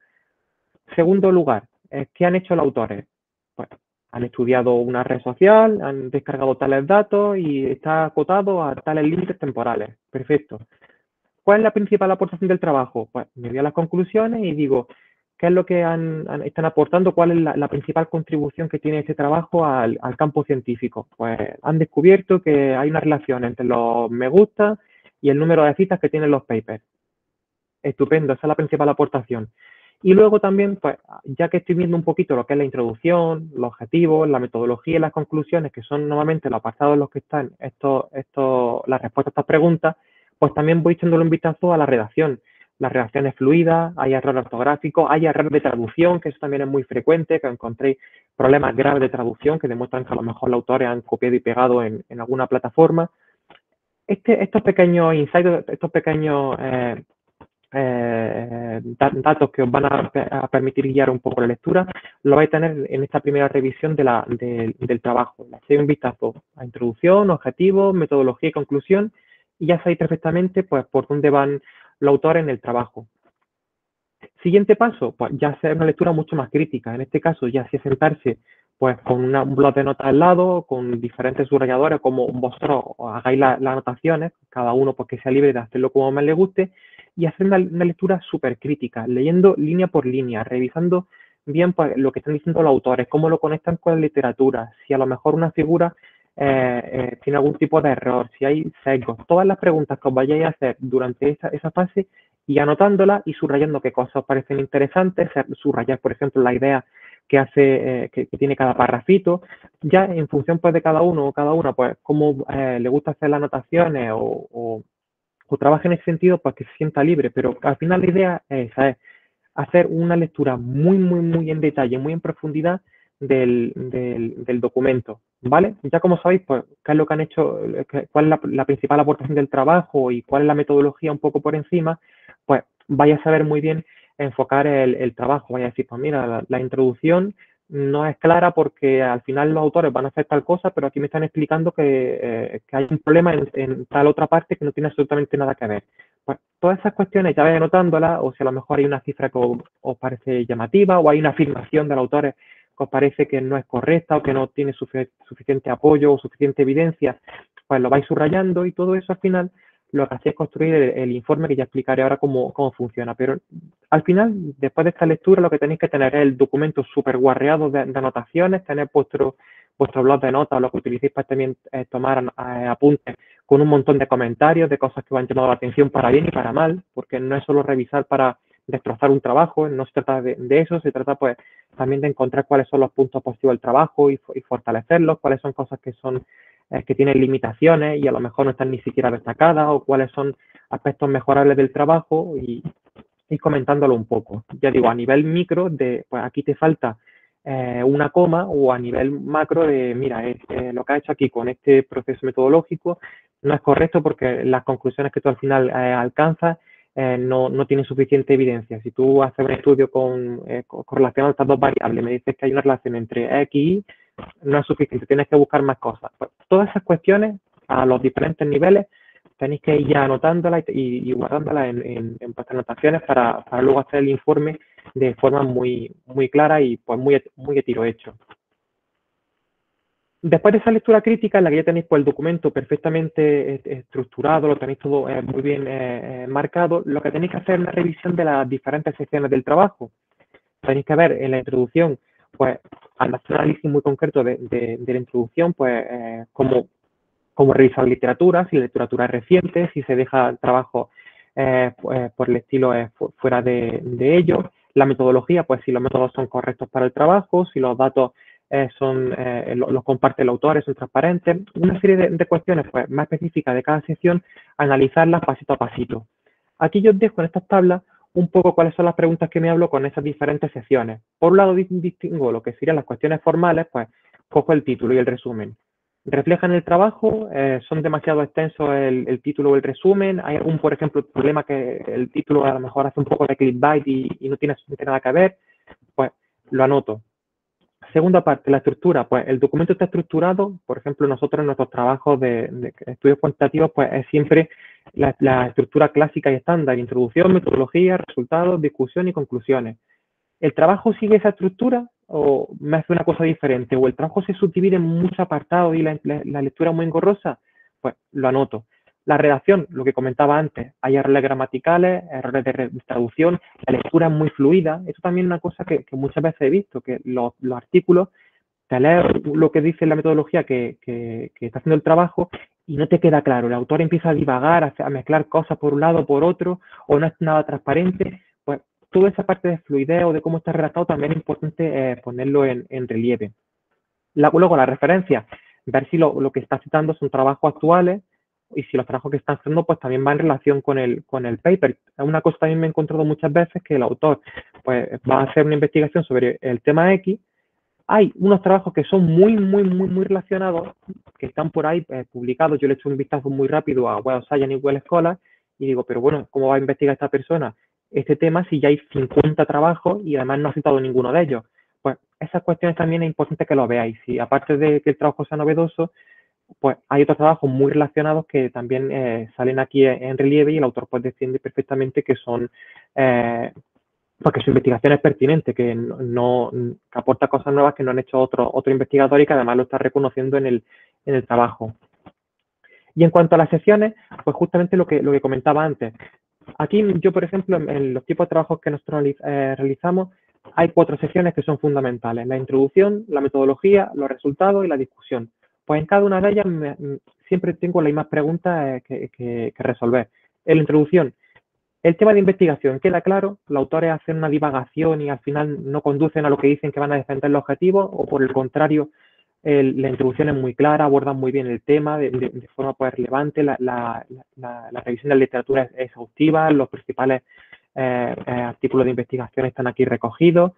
Segundo lugar, eh, ¿qué han hecho los autores? Pues han estudiado una red social, han descargado tales datos y está acotado a tales límites temporales. Perfecto. ¿Cuál es la principal aportación del trabajo? Pues me voy a las conclusiones y digo, ¿qué es lo que están aportando? ¿Cuál es la, principal contribución que tiene este trabajo al, campo científico? Pues han descubierto que hay una relación entre los me gusta y el número de citas que tienen los papers. Estupendo, esa es la principal aportación. Y luego también, pues, ya que estoy viendo un poquito lo que es la introducción, los objetivos, la metodología y las conclusiones, que son normalmente los apartados en los que están estos, estos, las respuestas a estas preguntas, pues también voy echándole un vistazo a la redacción. La redacción es fluida, hay errores ortográficos, hay errores de traducción, que eso también es muy frecuente, que encontréis problemas graves de traducción que demuestran que a lo mejor los autores han copiado y pegado en, en alguna plataforma. Este, estos pequeños insights, estos pequeños eh, eh, datos que os van a, permitir guiar un poco la lectura, lo vais a tener en esta primera revisión de la, del trabajo. Le un vistazo a introducción, objetivos, metodología y conclusión y ya sabéis perfectamente pues, por dónde van los autores en el trabajo. Siguiente paso, pues ya hacer una lectura mucho más crítica. En este caso, ya si sentarse pues con un blog de notas al lado, con diferentes subrayadores, como vosotros hagáis las anotaciones, cada uno pues que sea libre de hacerlo como más le guste, y hacer una, lectura súper crítica, leyendo línea por línea, revisando bien pues, lo que están diciendo los autores, cómo lo conectan con la literatura, si a lo mejor una figura eh, eh, tiene algún tipo de error, si hay sesgos, todas las preguntas que os vayáis a hacer durante esa, esa fase y anotándolas y subrayando qué cosas os parecen interesantes, subrayar, por ejemplo, la idea que hace, eh, que, tiene cada parrafito, ya en función pues de cada uno o cada una, pues cómo le gusta hacer las anotaciones o o trabaje en ese sentido, pues que se sienta libre, pero al final la idea es es hacer una lectura muy, muy, muy en detalle, muy en profundidad del, del, documento, ¿vale? Ya como sabéis, pues, qué es lo que han hecho, cuál es la, principal aportación del trabajo y cuál es la metodología un poco por encima, pues vaya a saber muy bien enfocar el trabajo, vaya a decir, pues mira, la introducción no es clara porque al final los autores van a hacer tal cosa, pero aquí me están explicando que, eh, hay un problema en, tal otra parte que no tiene absolutamente nada que ver. Pues todas esas cuestiones ya vayan anotándolas, o si a lo mejor hay una cifra que os, parece llamativa, o hay una afirmación del autor que os parece que no es correcta o que no tiene suficiente apoyo o suficiente evidencia, pues lo vais subrayando y todo eso al final lo que hacía es construir el, informe que ya explicaré ahora cómo, cómo, funciona. Pero al final, después de esta lectura, lo que tenéis que tener es el documento súper guarreado de, anotaciones, tener vuestro, vuestro blog de notas, lo que utilicéis para también eh, tomar eh, apuntes con un montón de comentarios, de cosas que os han llamado la atención para bien y para mal, porque no es solo revisar para destrozar un trabajo, no se trata de, eso, se trata pues también de encontrar cuáles son los puntos positivos del trabajo y, y fortalecerlos, cuáles son cosas que son que tienen limitaciones y a lo mejor no están ni siquiera destacadas o cuáles son aspectos mejorables del trabajo y, comentándolo un poco. Ya digo, a nivel micro, de pues aquí te falta eh, una coma o a nivel macro de, mira, eh, lo que ha hecho aquí con este proceso metodológico no es correcto porque las conclusiones que tú al final eh, alcanzas no, no tienen suficiente evidencia. Si tú haces un estudio con, correlacionando estas dos variables, me dices que hay una relación entre X y no es suficiente, tienes que buscar más cosas. Pues, todas esas cuestiones a los diferentes niveles tenéis que ir ya anotándolas y, guardándolas en, vuestras anotaciones para, luego hacer el informe de forma muy, muy clara y pues muy, muy de tiro hecho. Después de esa lectura crítica, en la que ya tenéis pues, el documento perfectamente eh, estructurado, lo tenéis todo eh, muy bien eh, marcado, lo que tenéis que hacer es una revisión de las diferentes secciones del trabajo. Tenéis que ver en la introducción pues al hacer un análisis muy concreto de, la introducción, pues eh, cómo, revisar literatura, si la literatura es reciente, si se deja el trabajo eh, pues, por el estilo eh, fuera de, ello, la metodología, pues si los métodos son correctos para el trabajo, si los datos son los, comparte el autor, son transparentes, una serie de, cuestiones pues, más específicas de cada sección, analizarlas pasito a pasito. Aquí yo os dejo en estas tablas un poco cuáles son las preguntas que me hablo con esas diferentes secciones. Por un lado, distingo lo que serían las cuestiones formales, pues cojo el título y el resumen. ¿Reflejan el trabajo? Eh, ¿Son demasiado extensos el, título o el resumen? ¿Hay algún, por ejemplo, problema que el título a lo mejor hace un poco de clickbait y, y no tiene nada que ver? Pues lo anoto. Segunda parte, la estructura. Pues el documento está estructurado, por ejemplo, nosotros en nuestros trabajos de, estudios cuantitativos, pues es siempre la, estructura clásica y estándar, introducción, metodología, resultados, discusión y conclusiones. ¿El trabajo sigue esa estructura o me hace una cosa diferente? ¿O el trabajo se subdivide en muchos apartados y la, la lectura es muy engorrosa? Pues lo anoto. La redacción, lo que comentaba antes, hay errores gramaticales, errores de traducción, la lectura es muy fluida. Eso también es una cosa que, muchas veces he visto, que los, artículos, te lees lo que dice la metodología que, está haciendo el trabajo y no te queda claro. El autor empieza a divagar, a, mezclar cosas por un lado, por otro, o no es nada transparente. Pues toda esa parte de fluidez o de cómo está redactado también es importante eh, ponerlo en, relieve. luego, la referencia, ver si lo, lo que está citando son trabajos actuales y si los trabajos que están haciendo pues también va en relación con el, con el paper. Una cosa también me he encontrado muchas veces que el autor pues va a hacer una investigación sobre el tema X. Hay unos trabajos que son muy, muy, muy, muy relacionados, que están por ahí eh, publicados. Yo le he hecho un vistazo muy rápido a Web Science y Web Scholar y digo, pero bueno, ¿cómo va a investigar esta persona este tema si ya hay 50 trabajos y además no ha citado ninguno de ellos? Pues esas cuestiones también es importante que lo veáis. Y aparte de que el trabajo sea novedoso, pues hay otros trabajos muy relacionados que también eh, salen aquí en relieve y el autor pues defiende perfectamente que son eh, porque su investigación es pertinente, que no que aporta cosas nuevas que no han hecho otro, otro investigador y que además lo está reconociendo en el, en el trabajo. Y en cuanto a las sesiones, pues justamente lo que, lo que comentaba antes. Aquí yo, por ejemplo, en, los tipos de trabajos que nosotros eh, realizamos, hay cuatro sesiones que son fundamentales. La introducción, la metodología, los resultados y la discusión. Pues en cada una de ellas siempre tengo las mismas preguntas eh, que, resolver. En la introducción, el tema de investigación queda claro, los autores hacen una divagación y al final no conducen a lo que dicen que van a defender los objetivos o por el contrario la introducción es muy clara, abordan muy bien el tema de, forma pues, relevante, la, revisión de la literatura es, exhaustiva, los principales eh, eh, artículos de investigación están aquí recogidos,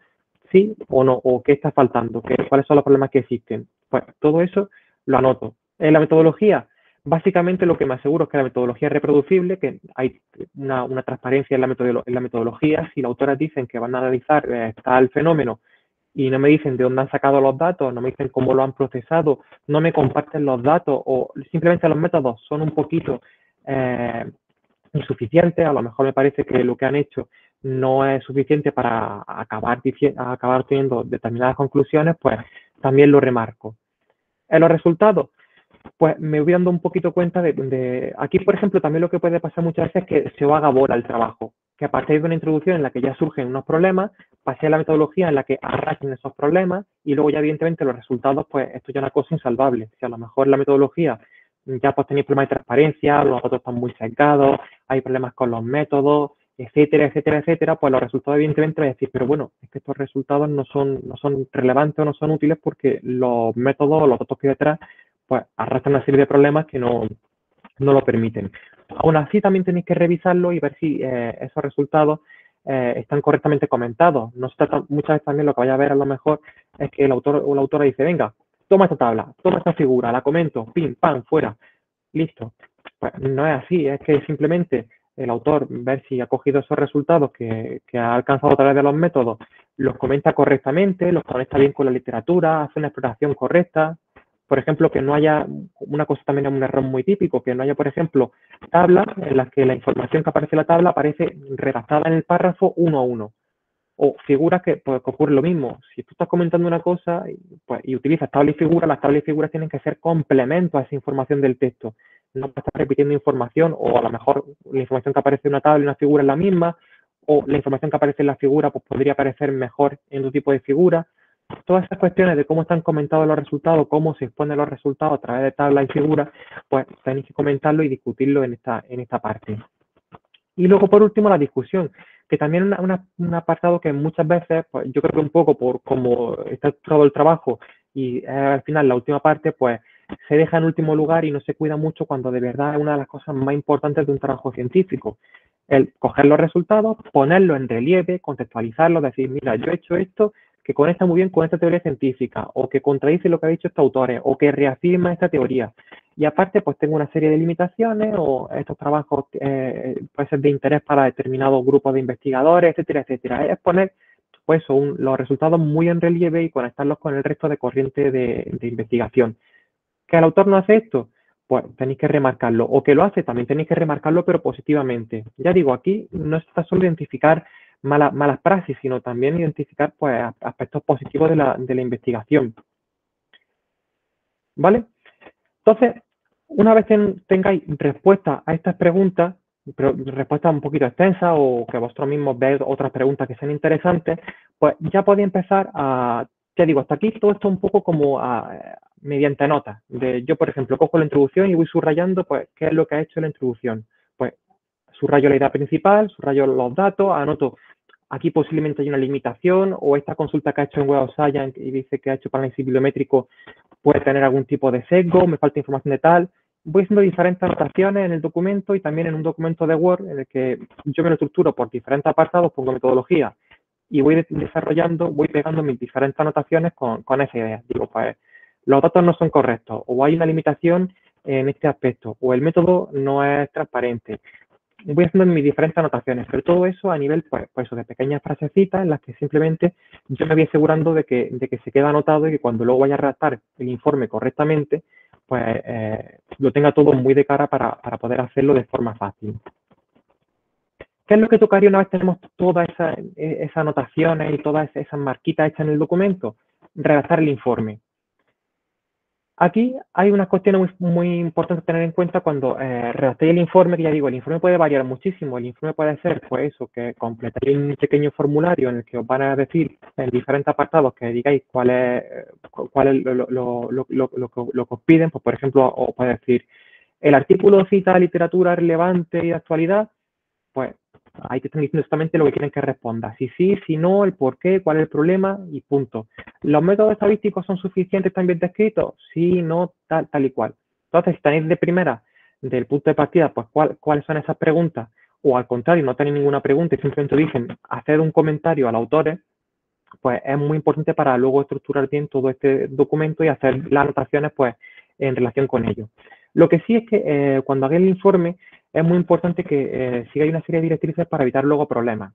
¿sí o no? ¿O qué está faltando? ¿Qué, ¿Cuáles son los problemas que existen? Pues todo eso lo anoto. En la metodología, básicamente lo que me aseguro es que la metodología es reproducible, que hay una, transparencia en la, en la, metodología. Si los autores dicen que van a analizar eh, tal fenómeno y no me dicen de dónde han sacado los datos, no me dicen cómo lo han procesado, no me comparten los datos o simplemente los métodos son un poquito eh, insuficientes, a lo mejor me parece que lo que han hecho no es suficiente para acabar, acabar teniendo determinadas conclusiones, pues también lo remarco. En los resultados, pues me voy dando un poquito cuenta de, aquí, por ejemplo, también lo que puede pasar muchas veces es que se haga bola el trabajo, que a partir de una introducción en la que ya surgen unos problemas, pase a la metodología en la que arrastren esos problemas y luego ya evidentemente los resultados, pues esto ya es una cosa insalvable. Si a lo mejor la metodología ya pues tenéis problemas de transparencia, los datos están muy secados, hay problemas con los métodos, etcétera, etcétera, etcétera, pues los resultados evidentemente van a decir, pero bueno, es que estos resultados no son, no son relevantes o no son útiles porque los métodos los datos que hay detrás pues arrastran una serie de problemas que no, no lo permiten. Aún así también tenéis que revisarlo y ver si eh, esos resultados eh, están correctamente comentados. No se trata, muchas veces también lo que vaya a ver a lo mejor es que el autor o la autora dice, venga, toma esta tabla, toma esta figura, la comento, pim, pam, fuera, listo. Pues no es así, es que simplemente el autor ver si ha cogido esos resultados que, ha alcanzado a través de los métodos, los comenta correctamente, los conecta bien con la literatura, hace una exploración correcta, por ejemplo, que no haya, una cosa también es un error muy típico, que no haya, por ejemplo, tablas en las que la información que aparece en la tabla aparece redactada en el párrafo uno a uno. O figuras que, pues, ocurre lo mismo. Si tú estás comentando una cosa pues, y utilizas tabla y figura, las tablas y figuras tienen que ser complemento a esa información del texto. No estar repitiendo información o a lo mejor la información que aparece en una tabla y una figura es la misma o la información que aparece en la figura pues podría aparecer mejor en otro tipo de figura todas esas cuestiones de cómo están comentados los resultados, cómo se exponen los resultados a través de tablas y figuras, pues tenéis que comentarlo y discutirlo en esta, en esta parte. Y luego, por último, la discusión, que también es un apartado que muchas veces, pues yo creo que un poco por cómo está todo el trabajo y al final la última parte, pues se deja en último lugar y no se cuida mucho cuando de verdad es una de las cosas más importantes de un trabajo científico. El coger los resultados, ponerlos en relieve, contextualizarlos, decir, mira, yo he hecho esto que conecta muy bien con esta teoría científica o que contradice lo que ha dicho estos autores o que reafirma esta teoría. Y aparte, pues tengo una serie de limitaciones o estos trabajos eh, pueden ser de interés para determinados grupos de investigadores, etcétera, etcétera. Es poner pues los resultados muy en relieve y conectarlos con el resto de corriente de investigación. ¿Que el autor no hace esto? Pues tenéis que remarcarlo. O que lo hace, también tenéis que remarcarlo, pero positivamente. Ya digo, aquí no está solo identificar malas, malas praxis, sino también identificar pues, aspectos positivos de la, de la investigación. ¿Vale? Entonces, una vez tengáis respuesta a estas preguntas, pero respuestas un poquito extensas o que vosotros mismos veáis otras preguntas que sean interesantes, pues ya podéis empezar a, ya digo, hasta aquí todo esto un poco como mediante notas. De, yo, por ejemplo, cojo la introducción y voy subrayando, pues, qué es lo que ha hecho la introducción. Pues, subrayo la idea principal, subrayo los datos, anoto aquí posiblemente hay una limitación o esta consulta que ha hecho en Web of Science y dice que ha hecho análisis bibliométrico puede tener algún tipo de sesgo, me falta información de tal. Voy haciendo diferentes anotaciones en el documento y también en un documento de Word en el que yo me lo estructuro por diferentes apartados, pongo metodología y voy desarrollando, voy pegando mis diferentes anotaciones con, con esa idea. Digo, pues los datos no son correctos o hay una limitación en este aspecto o el método no es transparente voy haciendo mis diferentes anotaciones, pero todo eso a nivel, pues, pues de pequeñas frasecitas en las que simplemente yo me voy asegurando de que, se queda anotado y que cuando luego vaya a redactar el informe correctamente, pues eh, lo tenga todo muy de cara para, poder hacerlo de forma fácil. ¿Qué es lo que tocaría una vez tenemos todas esas esa anotaciones y todas esas marquitas hechas en el documento? Redactar el informe. Aquí hay unas cuestiones muy, muy importantes tener en cuenta cuando eh, redactéis el informe, que ya digo, el informe puede variar muchísimo. El informe puede ser, pues eso, que completéis un pequeño formulario en el que os van a decir en diferentes apartados que digáis cuál es, cuál es lo, lo, lo, lo, que os piden. Pues, por ejemplo, os puede decir, el artículo cita literatura relevante y de actualidad, pues ahí te están diciendo exactamente lo que quieren que responda. Si sí, si no, el por qué, cuál es el problema y punto. ¿Los métodos estadísticos son suficientes también descritos? Sí, no, tal, tal y cual. Entonces, si tenéis de primera, del punto de partida, pues cuáles son esas preguntas, o al contrario, no tenéis ninguna pregunta y simplemente dicen hacer un comentario al autor, pues es muy importante para luego estructurar bien todo este documento y hacer las anotaciones pues en relación con ello. Lo que sí es que eh, cuando hagáis el informe es muy importante que eh, sigáis una serie de directrices para evitar luego problemas.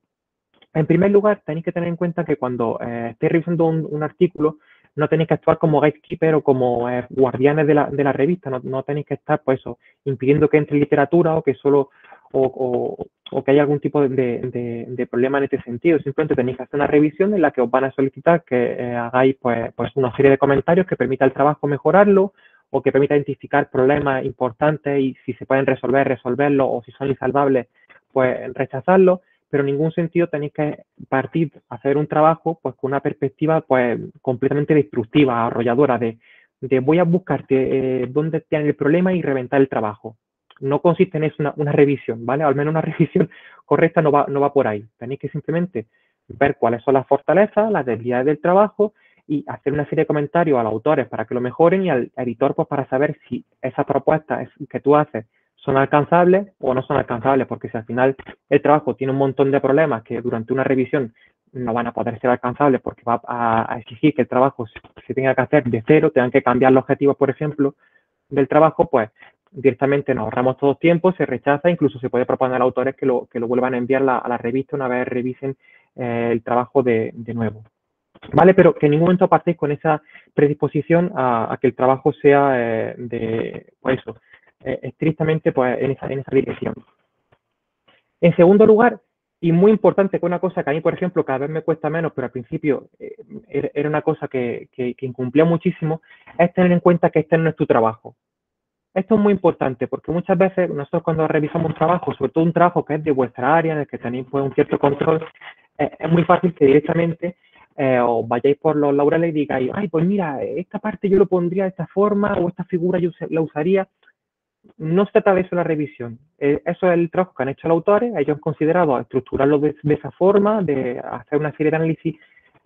En primer lugar, tenéis que tener en cuenta que cuando eh, estéis revisando un, artículo, no tenéis que actuar como gatekeeper o como eh, guardianes de la, de la revista, no, tenéis que estar, pues eso, impidiendo que entre literatura o que solo, o, que haya algún tipo de, de, problema en este sentido. Simplemente tenéis que hacer una revisión en la que os van a solicitar que hagáis, pues, pues, una serie de comentarios que permita el trabajo mejorarlo, o que permita identificar problemas importantes y si se pueden resolver, resolverlos o si son insalvables, pues rechazarlos, pero en ningún sentido tenéis que partir a hacer un trabajo pues con una perspectiva pues completamente destructiva, arrolladora, de, de voy a buscarte eh, dónde tiene el problema y reventar el trabajo. No consiste en eso una, una revisión, ¿vale? al menos una revisión correcta no va, no va por ahí. Tenéis que simplemente ver cuáles son las fortalezas, las debilidades del trabajo y hacer una serie de comentarios a los autores para que lo mejoren y al editor pues para saber si esas propuestas que tú haces son alcanzables o no son alcanzables, porque si al final el trabajo tiene un montón de problemas que durante una revisión no van a poder ser alcanzables porque va a, exigir que el trabajo se, tenga que hacer de cero, tengan que cambiar los objetivos, por ejemplo, del trabajo, pues directamente nos ahorramos todo tiempo, se rechaza, incluso se puede proponer a autores que lo, que lo vuelvan a enviar a la revista una vez revisen eh, el trabajo de, de nuevo. ¿Vale? Pero que en ningún momento partéis con esa predisposición a, que el trabajo sea eh, de, pues eso, eh, estrictamente pues, en, esa, en esa dirección. En segundo lugar, y muy importante, que una cosa que a mí, por ejemplo, cada vez me cuesta menos, pero al principio eh, era una cosa que, que, incumplía muchísimo, es tener en cuenta que este no es tu trabajo. Esto es muy importante porque muchas veces nosotros cuando revisamos un trabajo, sobre todo un trabajo que es de vuestra área, en el que tenéis pues, un cierto control, es muy fácil que directamente eh, vayáis por los laureles y digáis, ay, pues mira, esta parte yo lo pondría de esta forma o esta figura yo la usaría. No se trata de eso la revisión. Eh, eso es el trabajo que han hecho los autores. Ellos han considerado estructurarlo de, esa forma, de hacer una serie de análisis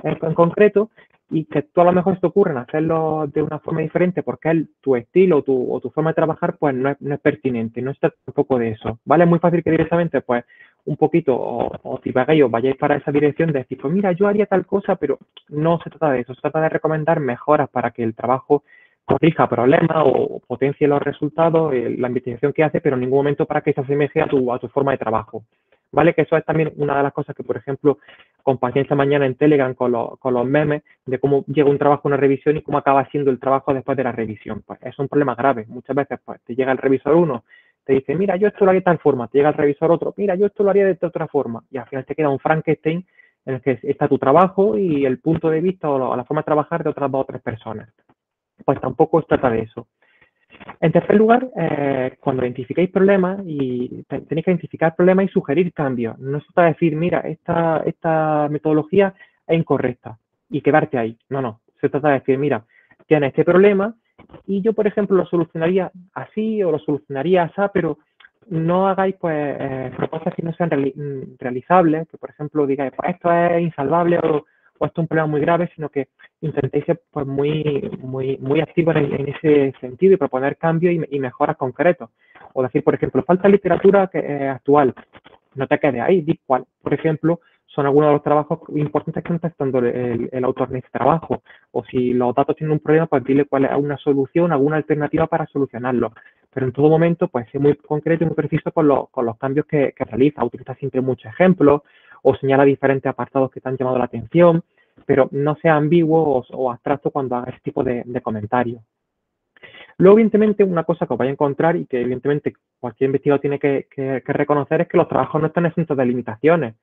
en, concreto y que tú a lo mejor te ocurren hacerlo de una forma diferente porque el, tu estilo tu, o tu forma de trabajar pues no es, no es pertinente, no está tampoco de eso. ¿Vale? Es muy fácil que directamente pues un poquito o, o o vayáis para esa dirección de decir, pues mira, yo haría tal cosa, pero no se trata de eso, se trata de recomendar mejoras para que el trabajo corrija problemas o potencie los resultados, eh, la investigación que hace, pero en ningún momento para que se asemeje a tu, a tu forma de trabajo. ¿Vale? Que eso es también una de las cosas que, por ejemplo, compartí esta mañana en Telegram con, con los memes de cómo llega un trabajo a una revisión y cómo acaba siendo el trabajo después de la revisión. Pues es un problema grave. Muchas veces pues, te llega el revisor uno te dice, mira, yo esto lo haría de tal forma, te llega el revisor otro, mira, yo esto lo haría de otra forma, y al final te queda un Frankenstein en el que está tu trabajo y el punto de vista o la forma de trabajar de otras dos o tres personas. Pues tampoco se trata de eso. En tercer lugar, eh, cuando identificáis problemas y tenéis que identificar problemas y sugerir cambios. No se trata de decir, mira, esta, esta metodología es incorrecta y quedarte ahí. No, no. Se trata de decir, mira, tienes este problema, y yo, por ejemplo, lo solucionaría así o lo solucionaría así, pero no hagáis pues eh, propuestas que no sean mm, realizables, que por ejemplo digáis, pues esto es insalvable o, esto es un problema muy grave, sino que intentéis ser pues muy, muy, muy activos en, ese sentido y proponer cambios y, mejoras concretos. O decir, por ejemplo, falta literatura que, eh, actual. No te quedes ahí, di cuál, por ejemplo, son algunos de los trabajos importantes que está haciendo el, el, autor en este trabajo. O si los datos tienen un problema, pues dile cuál es una solución, alguna alternativa para solucionarlo. Pero en todo momento, pues ser muy concreto y muy preciso con, con los cambios que, realiza. Utiliza siempre muchos ejemplos o señala diferentes apartados que te han llamado la atención, pero no sea ambiguo o, abstracto cuando haga ese tipo de, comentarios. Luego, evidentemente, una cosa que os vais a encontrar y que evidentemente cualquier investigador tiene que, que, reconocer es que los trabajos no están exentos de limitaciones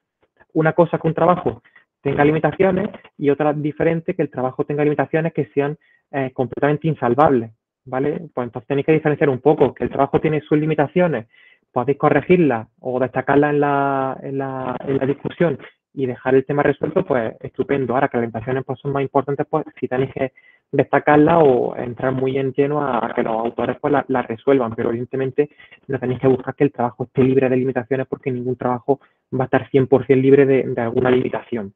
una cosa que un trabajo tenga limitaciones y otra diferente que el trabajo tenga limitaciones que sean eh, completamente insalvables, ¿vale? Pues entonces tenéis que diferenciar un poco, que el trabajo tiene sus limitaciones, podéis corregirlas o destacarlas en la, en la, en la discusión y dejar el tema resuelto, pues estupendo. Ahora que las limitaciones pues, son más importantes, pues si tenéis que destacarla o entrar muy en lleno a, que los autores pues la, resuelvan, pero evidentemente no tenéis que buscar que el trabajo esté libre de limitaciones porque ningún trabajo va a estar 100% libre de alguna limitación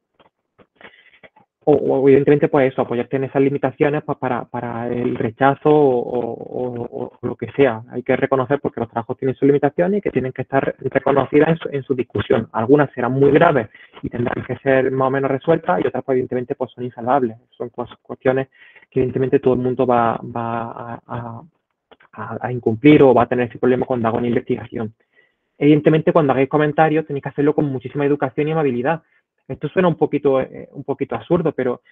o, evidentemente pues eso, apoyarte en esas limitaciones pues para, el rechazo o, lo que sea. Hay que reconocer porque los trabajos tienen sus limitaciones y que tienen que estar reconocidas en su, discusión. Algunas serán muy graves y tendrán que ser más o menos resueltas y otras pues evidentemente pues son insalvables. Son cuestiones que evidentemente todo el mundo va, a, incumplir o va a tener ese problema cuando haga una investigación. Evidentemente cuando hagáis comentarios tenéis que hacerlo con muchísima educación y amabilidad esto suena un poquito, eh, un poquito absurdo, pero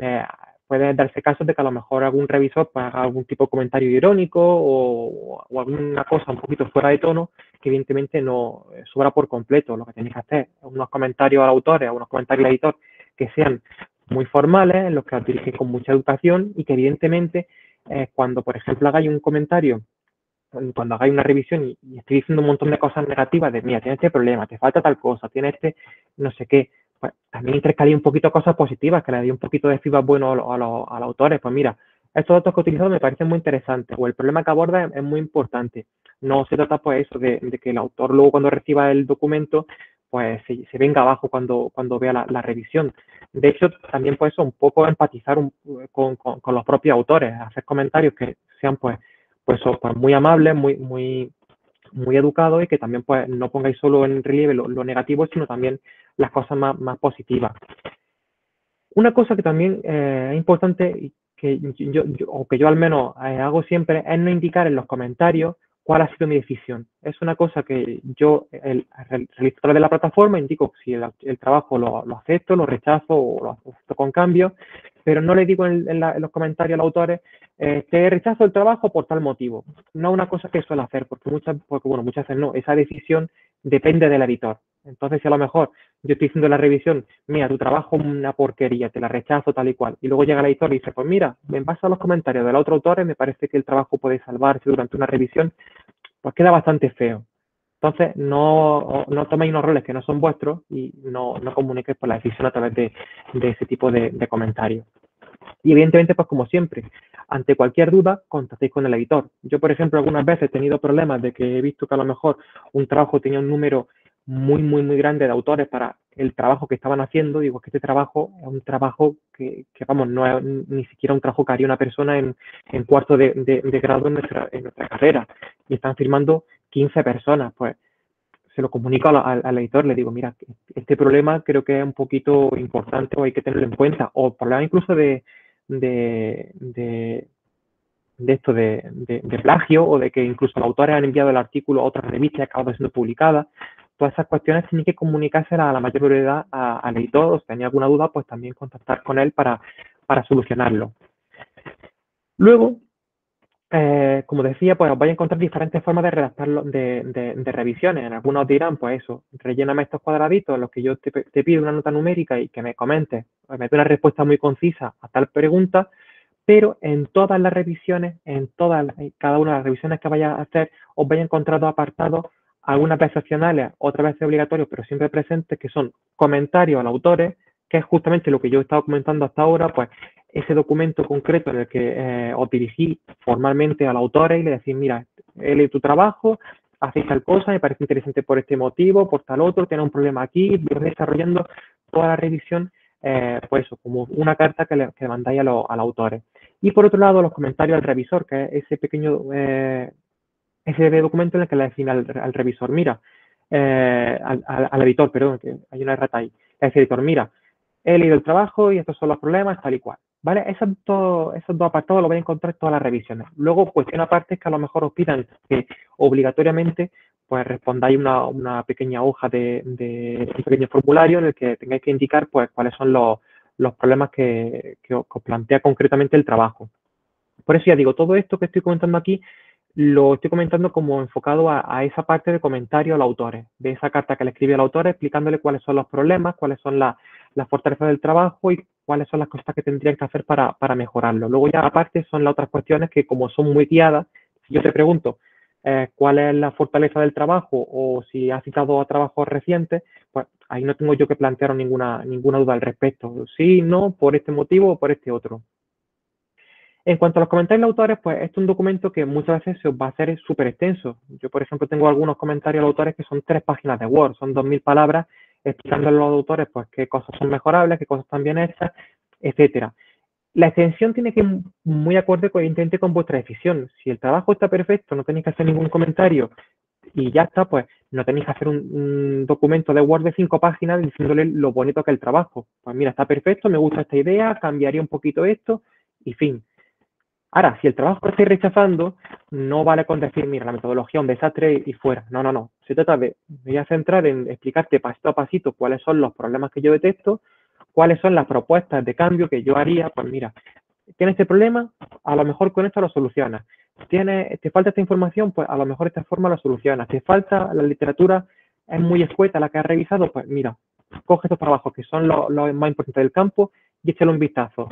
eh, puede darse casos de que a lo mejor algún revisor pues, haga algún tipo de comentario irónico o, alguna cosa un poquito fuera de tono que evidentemente no eh, sobra por completo. Lo que tenéis que hacer unos comentarios al autor, unos comentarios al editor que sean muy formales, en los que os dirigís con mucha educación y que evidentemente cuando, por ejemplo, hagáis un comentario cuando hagáis una revisión y, y, estoy diciendo un montón de cosas negativas de, mira, tienes este problema, te falta tal cosa, tienes este no sé qué, pues, también intercalé un poquito cosas positivas, que le di un poquito de feedback bueno a, los autores. Pues mira, estos datos que he utilizado me parecen muy interesantes, o el problema que aborda es, muy importante. No se trata, pues, eso, de, que el autor luego cuando reciba el documento, pues se, venga abajo cuando, cuando vea la, revisión. De hecho, también, pues, un poco empatizar con, con, los propios autores, hacer comentarios que sean, pues, pues, pues muy amables, muy, muy, muy educados y que también, pues, no pongáis solo en relieve lo, negativo, sino también las cosas más, más positivas. Una cosa que también eh, es importante que yo, o que yo al menos eh, hago siempre es no indicar en los comentarios cuál ha sido mi decisión. Es una cosa que yo, el, el de la plataforma, indico si el, trabajo lo, acepto, lo rechazo o lo acepto con cambio, pero no le digo en, los comentarios a los autores, eh, te rechazo el trabajo por tal motivo. No una cosa que suele hacer, porque muchas, porque bueno, muchas veces no, esa decisión depende del editor. Entonces, si a lo mejor yo estoy haciendo la revisión, mira, tu trabajo es una porquería, te la rechazo tal y cual, y luego llega el editor y dice, pues mira, me base a los comentarios del otro autor, me parece que el trabajo puede salvarse durante una revisión, pues queda bastante feo. Entonces, no, no toméis unos roles que no son vuestros y no, no comuniquéis por la decisión a través de, ese tipo de, comentarios. Y evidentemente, pues como siempre, ante cualquier duda, contactéis con el editor. Yo, por ejemplo, algunas veces he tenido problemas de que he visto que a lo mejor un trabajo tenía un número muy, muy, muy grande de autores para el trabajo que estaban haciendo. Digo que este trabajo es un trabajo que, que vamos, no es ni siquiera un trabajo que haría una persona en, en cuarto de, de, grado en nuestra, en nuestra carrera. Y están firmando 15 personas. Pues se lo comunico al, al, editor, le digo, mira, este problema creo que es un poquito importante o hay que tenerlo en cuenta. O problema incluso de, de, de, de esto de, plagio o de que incluso los autores han enviado el artículo a otras revistas y ha acabado siendo publicada todas esas cuestiones tienen que comunicárselas a la mayor brevedad al editor, o si tenía alguna duda, pues también contactar con él para, para solucionarlo. Luego, eh, como decía, pues os vais a encontrar diferentes formas de redactar de, de, revisiones. En algunos dirán, pues eso, relléname estos cuadraditos, los que yo te, pido una nota numérica y que me comentes, pues me dé una respuesta muy concisa a tal pregunta, pero en todas las revisiones, en todas, cada una de las revisiones que vaya a hacer, os vais a encontrar dos apartados algunas veces opcionales, otras veces obligatorios, pero siempre presentes, que son comentarios al autores, que es justamente lo que yo he estado comentando hasta ahora, pues ese documento concreto en el que eh, os dirigí formalmente al autor y le decís, mira, he leído tu trabajo, hacéis tal cosa, me parece interesante por este motivo, por tal otro, tiene un problema aquí, desarrollando toda la revisión, eh, pues eso, como una carta que le, que mandáis a, los autores. Y por otro lado, los comentarios al revisor, que es ese pequeño eh, ese documento en el que le define al, revisor, mira, eh, al, editor, perdón, que hay una errata ahí, ese editor, mira, he leído el trabajo y estos son los problemas, tal y cual. ¿Vale? Esos dos, esos dos apartados los vais a encontrar en todas las revisiones. Luego, cuestión aparte es que a lo mejor os pidan que obligatoriamente pues respondáis una, una pequeña hoja de, de, un pequeño formulario en el que tengáis que indicar pues cuáles son los, los problemas que, que os plantea concretamente el trabajo. Por eso ya digo, todo esto que estoy comentando aquí lo estoy comentando como enfocado a, esa parte de comentario al autor, de esa carta que le escribe al autor explicándole cuáles son los problemas, cuáles son las fortalezas del trabajo y cuáles son las cosas que tendrían que hacer para, mejorarlo. Luego ya aparte son las otras cuestiones que como son muy guiadas, si yo te pregunto eh, cuál es la fortaleza del trabajo o si has citado a trabajos recientes, pues ahí no tengo yo que plantear ninguna, ninguna duda al respecto. Sí, no, por este motivo o por este otro. En cuanto a los comentarios de autores, pues este es un documento que muchas veces se os va a hacer súper extenso. Yo, por ejemplo, tengo algunos comentarios de autores que son tres páginas de Word, son dos mil palabras explicando a los autores pues qué cosas son mejorables, qué cosas están bien hechas, etcétera. La extensión tiene que ir muy acorde coherente con vuestra decisión. Si el trabajo está perfecto, no tenéis que hacer ningún comentario y ya está, pues no tenéis que hacer un, documento de Word de cinco páginas diciéndole lo bonito que es el trabajo. Pues mira, está perfecto, me gusta esta idea, cambiaría un poquito esto y fin. Ahora, si el trabajo lo estáis rechazando, no vale con decir, mira, la metodología es un desastre y fuera. No, no, no. Se trata de, me voy a centrar en explicarte pasito a pasito cuáles son los problemas que yo detesto, cuáles son las propuestas de cambio que yo haría. Pues mira, tienes este problema, a lo mejor con esto lo solucionas. Tiene, te falta esta información, pues a lo mejor esta forma lo solucionas. Te falta la literatura, es muy escueta la que has revisado, pues mira, coge estos trabajos que son los, más importantes del campo y échale un vistazo.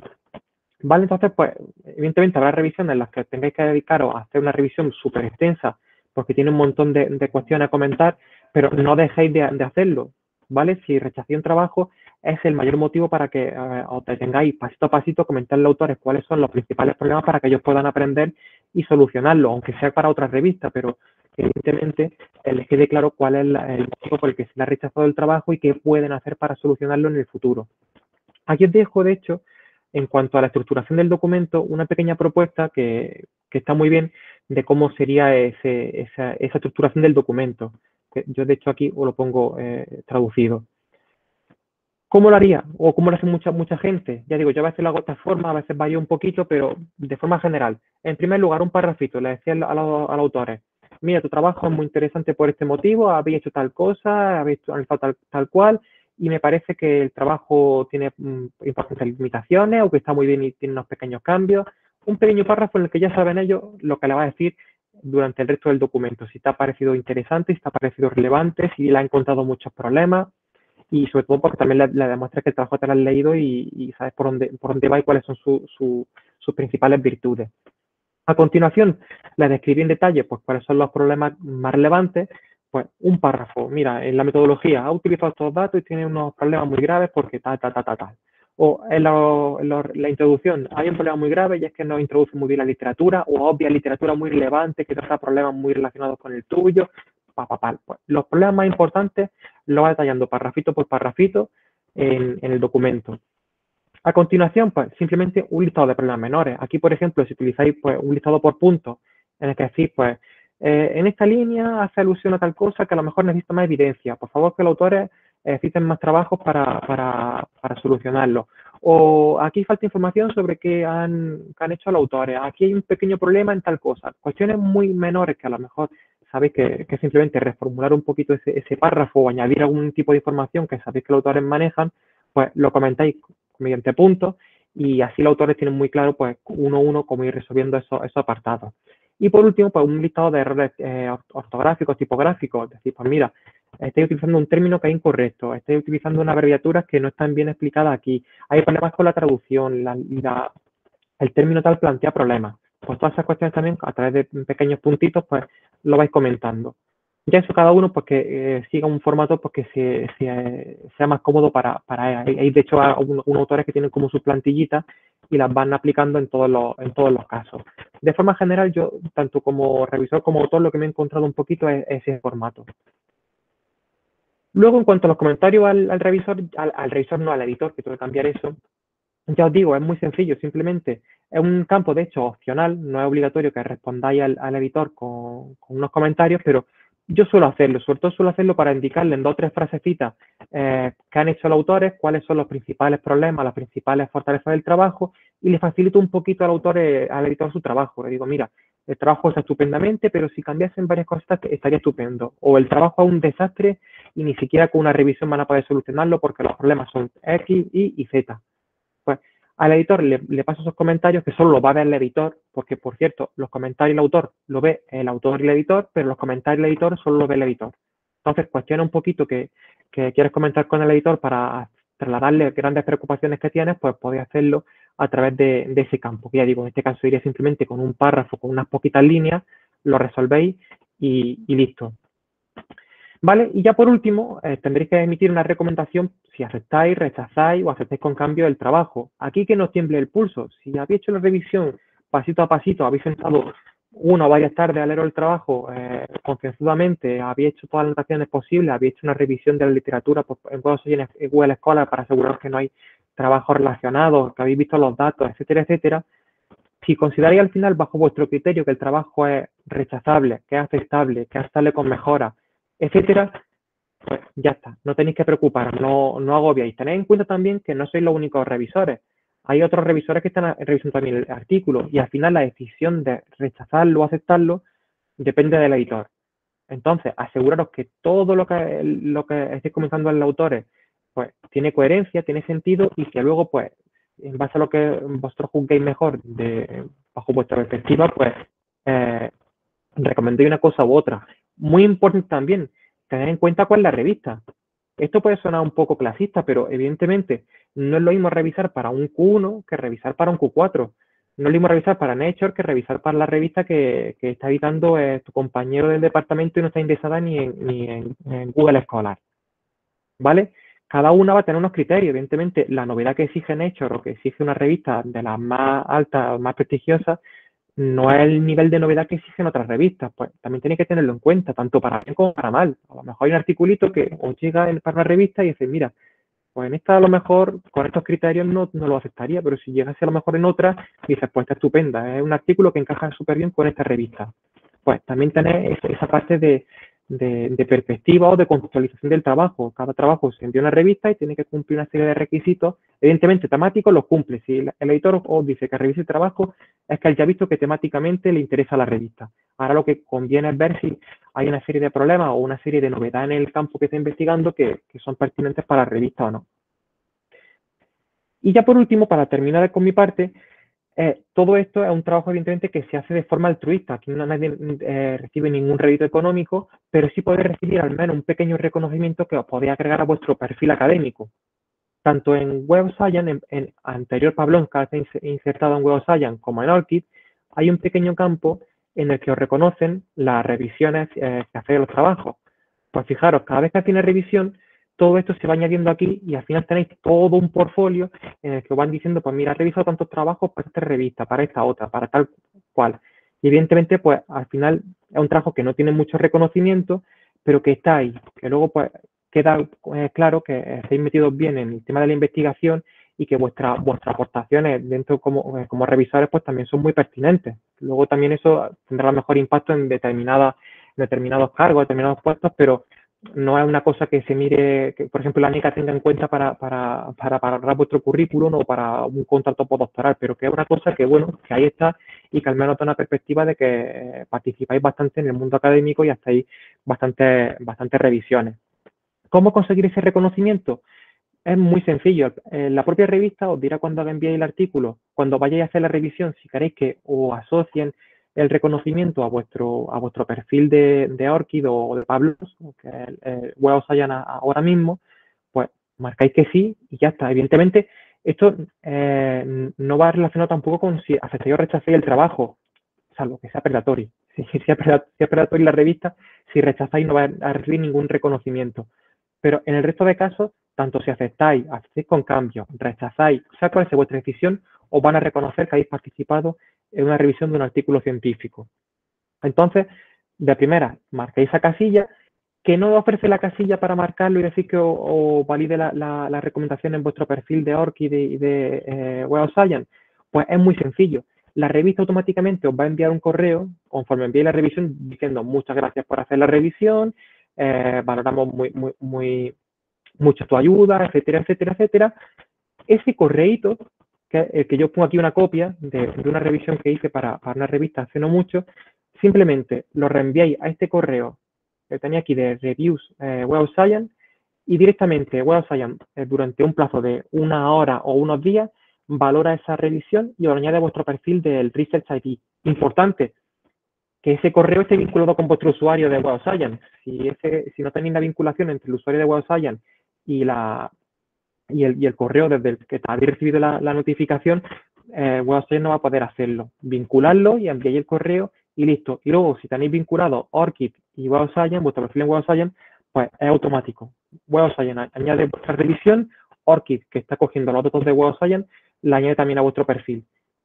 Vale, entonces, pues, evidentemente habrá revisiones en las que tengáis que dedicaros a hacer una revisión súper extensa porque tiene un montón de, cuestiones a comentar, pero no dejéis de, hacerlo, ¿vale? Si rechacéis un trabajo, es el mayor motivo para que eh, os detengáis pasito a pasito, comentar los autores cuáles son los principales problemas para que ellos puedan aprender y solucionarlo, aunque sea para otras revistas, pero evidentemente eh, les quede claro cuál es el motivo por el que se le ha rechazado el trabajo y qué pueden hacer para solucionarlo en el futuro. Aquí os dejo, de hecho, en cuanto a la estructuración del documento, una pequeña propuesta que, está muy bien de cómo sería esa, estructuración del documento. Yo, de hecho, aquí os lo pongo eh, traducido. ¿Cómo lo haría? ¿O cómo lo hace mucha, gente? Ya digo, yo a veces lo hago de esta forma, a veces varía un poquito, pero de forma general. En primer lugar, un parrafito, le decía a los, autores, mira, tu trabajo es muy interesante por este motivo, habéis hecho tal cosa, habéis analizado tal, tal cual, y me parece que el trabajo tiene mm, importantes limitaciones o que está muy bien y tiene unos pequeños cambios. Un pequeño párrafo en el que ya saben ellos lo que le va a decir durante el resto del documento, si te ha parecido interesante, si te ha parecido relevante, si le ha encontrado muchos problemas, y sobre todo porque también le, demuestra que el trabajo te lo has leído y, sabes por dónde, por dónde va y cuáles son sus principales virtudes. A continuación, le describí en detalle pues, cuáles son los problemas más relevantes, pues un párrafo, mira, en la metodología ha utilizado estos datos y tiene unos problemas muy graves porque tal, tal, tal, tal, tal. O en, la introducción hay un problema muy grave y es que no introduce muy bien la literatura o obvia literatura muy relevante que trata problemas muy relacionados con el tuyo pues, los problemas más importantes lo va detallando parrafito por parrafito en, el documento. A continuación, pues simplemente un listado de problemas menores. Aquí, por ejemplo, si utilizáis pues, un listado por puntos, en el que decís, pues, eh, en esta línea hace alusión a tal cosa que a lo mejor necesita más evidencia. Por favor, que los autores necesiten más trabajos para, para, para, solucionarlo. O aquí falta información sobre qué han, qué han hecho los autores. Aquí hay un pequeño problema en tal cosa. Cuestiones muy menores que a lo mejor sabéis que, que simplemente reformular un poquito ese, ese, párrafo o añadir algún tipo de información que sabéis que los autores manejan, pues lo comentáis mediante puntos y así los autores tienen muy claro, pues, uno a uno cómo ir resolviendo esos, esos apartados. Y por último, pues un listado de errores eh, ortográficos, tipográficos, es decir, pues mira, estáis utilizando un término que es incorrecto, estáis utilizando unas abreviaturas que no están bien explicadas aquí, hay problemas con la traducción, la, el término tal plantea problemas. Pues todas esas cuestiones también a través de pequeños puntitos, pues lo vais comentando. Ya eso cada uno pues que siga un formato pues, sea más cómodo para, para de hecho unos autores que tienen como su plantillita y las van aplicando en todos los, en todos los casos. De forma general, yo, tanto como revisor como autor, lo que me he encontrado un poquito es, ese formato. Luego, en cuanto a los comentarios al, revisor, al, al, revisor no, al editor, que tengo que cambiar eso, ya os digo, es muy sencillo, simplemente es un campo, de hecho, opcional, no es obligatorio que respondáis al, editor con, unos comentarios, pero yo suelo hacerlo, sobre todo suelo hacerlo para indicarle en dos o tres frasecitas eh, que han hecho los autores, cuáles son los principales problemas, las principales fortalezas del trabajo, y le facilito un poquito al autor, eh, al editor su trabajo. Le digo, mira, el trabajo está estupendamente, pero si cambiasen varias cosas estaría estupendo. O el trabajo es un desastre y ni siquiera con una revisión van a poder solucionarlo porque los problemas son X, Y y Z al editor le, paso esos comentarios que solo lo va a ver el editor, porque por cierto, los comentarios del autor lo ve el autor y el editor, pero los comentarios del editor solo lo ve el editor. Entonces, cuestiona un poquito que, quieres comentar con el editor para trasladarle grandes preocupaciones que tienes, pues podéis hacerlo a través de, ese campo. ya digo, en este caso iría simplemente con un párrafo, con unas poquitas líneas, lo resolvéis y listo. ¿Vale? Y ya por último, eh, tendréis que emitir una recomendación si aceptáis, rechazáis o aceptáis con cambio el trabajo. Aquí que no tiemble el pulso. Si habéis hecho la revisión pasito a pasito habéis sentado una o varias tardes a leer el trabajo eh, concienzudamente, habéis hecho todas las anotaciones posibles, habéis hecho una revisión de la literatura pues, en Google Scholar para aseguraros que no hay trabajos relacionados, que habéis visto los datos, etcétera, etcétera. Si consideráis al final, bajo vuestro criterio, que el trabajo es rechazable, que es aceptable, que es aceptable con mejora, etcétera, pues ya está, no tenéis que preocuparos, no, no agobiáis. Tened en cuenta también que no sois los únicos revisores hay otros revisores que están revisando también el artículo y al final la decisión de rechazarlo o aceptarlo depende del editor. Entonces, aseguraros que todo lo que, lo que estéis comentando en los autores pues, tiene coherencia, tiene sentido y que luego, pues, en base a lo que vosotros juzguéis mejor de, bajo vuestra perspectiva, pues, eh, recomendéis una cosa u otra. Muy importante también tener en cuenta cuál es la revista. Esto puede sonar un poco clasista, pero evidentemente no es lo mismo revisar para un Q1 que revisar para un Q4. No es lo mismo revisar para Nature que revisar para la revista que, está editando eh, tu compañero del departamento y no está indexada ni en, ni en, Google Scholar. ¿Vale? Cada una va a tener unos criterios. Evidentemente, la novedad que exige Nature o que exige una revista de las más altas, más prestigiosas, no es el nivel de novedad que exigen otras revistas. Pues también tenéis que tenerlo en cuenta, tanto para bien como para mal. A lo mejor hay un articulito que os llega para una revista y dice, mira, pues en esta a lo mejor con estos criterios no, no lo aceptaría, pero si llegase a lo mejor en otra, dices, pues está estupenda, es un artículo que encaja súper bien con esta revista. Pues también tener esa parte de, de, perspectiva o de contextualización del trabajo. Cada trabajo se envía a una revista y tiene que cumplir una serie de requisitos. Evidentemente, temáticos los cumple. Si el, editor os dice que revise el trabajo, es que él ya ha visto que temáticamente le interesa la revista. Ahora lo que conviene es ver si hay una serie de problemas o una serie de novedades en el campo que está investigando que, que son pertinentes para la revista o no. Y ya por último, para terminar con mi parte, eh, todo esto es un trabajo, evidentemente, que se hace de forma altruista. Aquí no nadie eh, recibe ningún rédito económico, pero sí puede recibir al menos un pequeño reconocimiento que os podéis agregar a vuestro perfil académico. Tanto en Web Science, en, anterior Pablón, que está insertado en Web Science, como en ORCID, hay un pequeño campo en el que os reconocen las revisiones eh, que hacéis los trabajos. Pues fijaros, cada vez que hacéis una revisión, todo esto se va añadiendo aquí y al final tenéis todo un portfolio en el que os van diciendo, pues mira, he revisado tantos trabajos para esta revista, para esta otra, para tal cual. Y evidentemente, pues al final es un trabajo que no tiene mucho reconocimiento, pero que está ahí, que luego pues queda eh, claro que estáis metidos bien en el tema de la investigación y que vuestra, vuestras aportaciones dentro como, eh, como revisores pues también son muy pertinentes. Luego también eso tendrá mejor impacto en determinadas determinados cargos, determinados puestos, pero no es una cosa que se mire, que por ejemplo la NICA tenga en cuenta para, para, para, para vuestro currículum o para un contrato postdoctoral, pero que es una cosa que, bueno, que ahí está y que al menos da una perspectiva de que participáis bastante en el mundo académico y hacéis bastantes bastante revisiones. ¿Cómo conseguir ese reconocimiento? Es muy sencillo. la propia revista os dirá cuando enviéis el artículo, cuando vayáis a hacer la revisión, si queréis que os asocien el reconocimiento a vuestro, a vuestro perfil de, de Orchid o de Pablo, que el, el Web ahora mismo, pues marcáis que sí y ya está. Evidentemente, esto eh, no va relacionado tampoco con si aceptáis o rechacéis el trabajo, salvo que sea predatorio. Si, si, es predatorio la revista, si rechazáis no va a recibir ningún reconocimiento. Pero en el resto de casos, tanto si aceptáis, hacéis con cambio, rechazáis, sea cual sea vuestra decisión, os van a reconocer que habéis participado en una revisión de un artículo científico. Entonces, de primera, marquéis esa casilla, que no ofrece la casilla para marcarlo y decir que os, valide la, recomendación en vuestro perfil de ORCID y de, eh, Web Science. Pues es muy sencillo. La revista automáticamente os va a enviar un correo conforme envíe la revisión diciendo muchas gracias por hacer la revisión, eh, valoramos muy, muy, muy, mucho tu ayuda, etcétera, etcétera, etcétera. Ese correíto que, que yo pongo aquí una copia de, una revisión que hice para, una revista hace no mucho, simplemente lo reenviáis a este correo que tenía aquí de reviews eh, Web Science y directamente Web Science eh, durante un plazo de una hora o unos días valora esa revisión y lo añade a vuestro perfil del Research ID. Importante, que ese correo esté vinculado con vuestro usuario de Web Science. Si no tenéis la vinculación entre el usuario de Web Science y la, y el, y el correo desde el que habéis recibido la, notificación, eh, no va a poder hacerlo. Vincularlo y enviáis el correo y listo. Y luego, si tenéis vinculado ORCID y Web vuestro perfil en Web pues es automático. Web añade vuestra revisión, ORCID, que está cogiendo los datos de Web la añade también a vuestro perfil.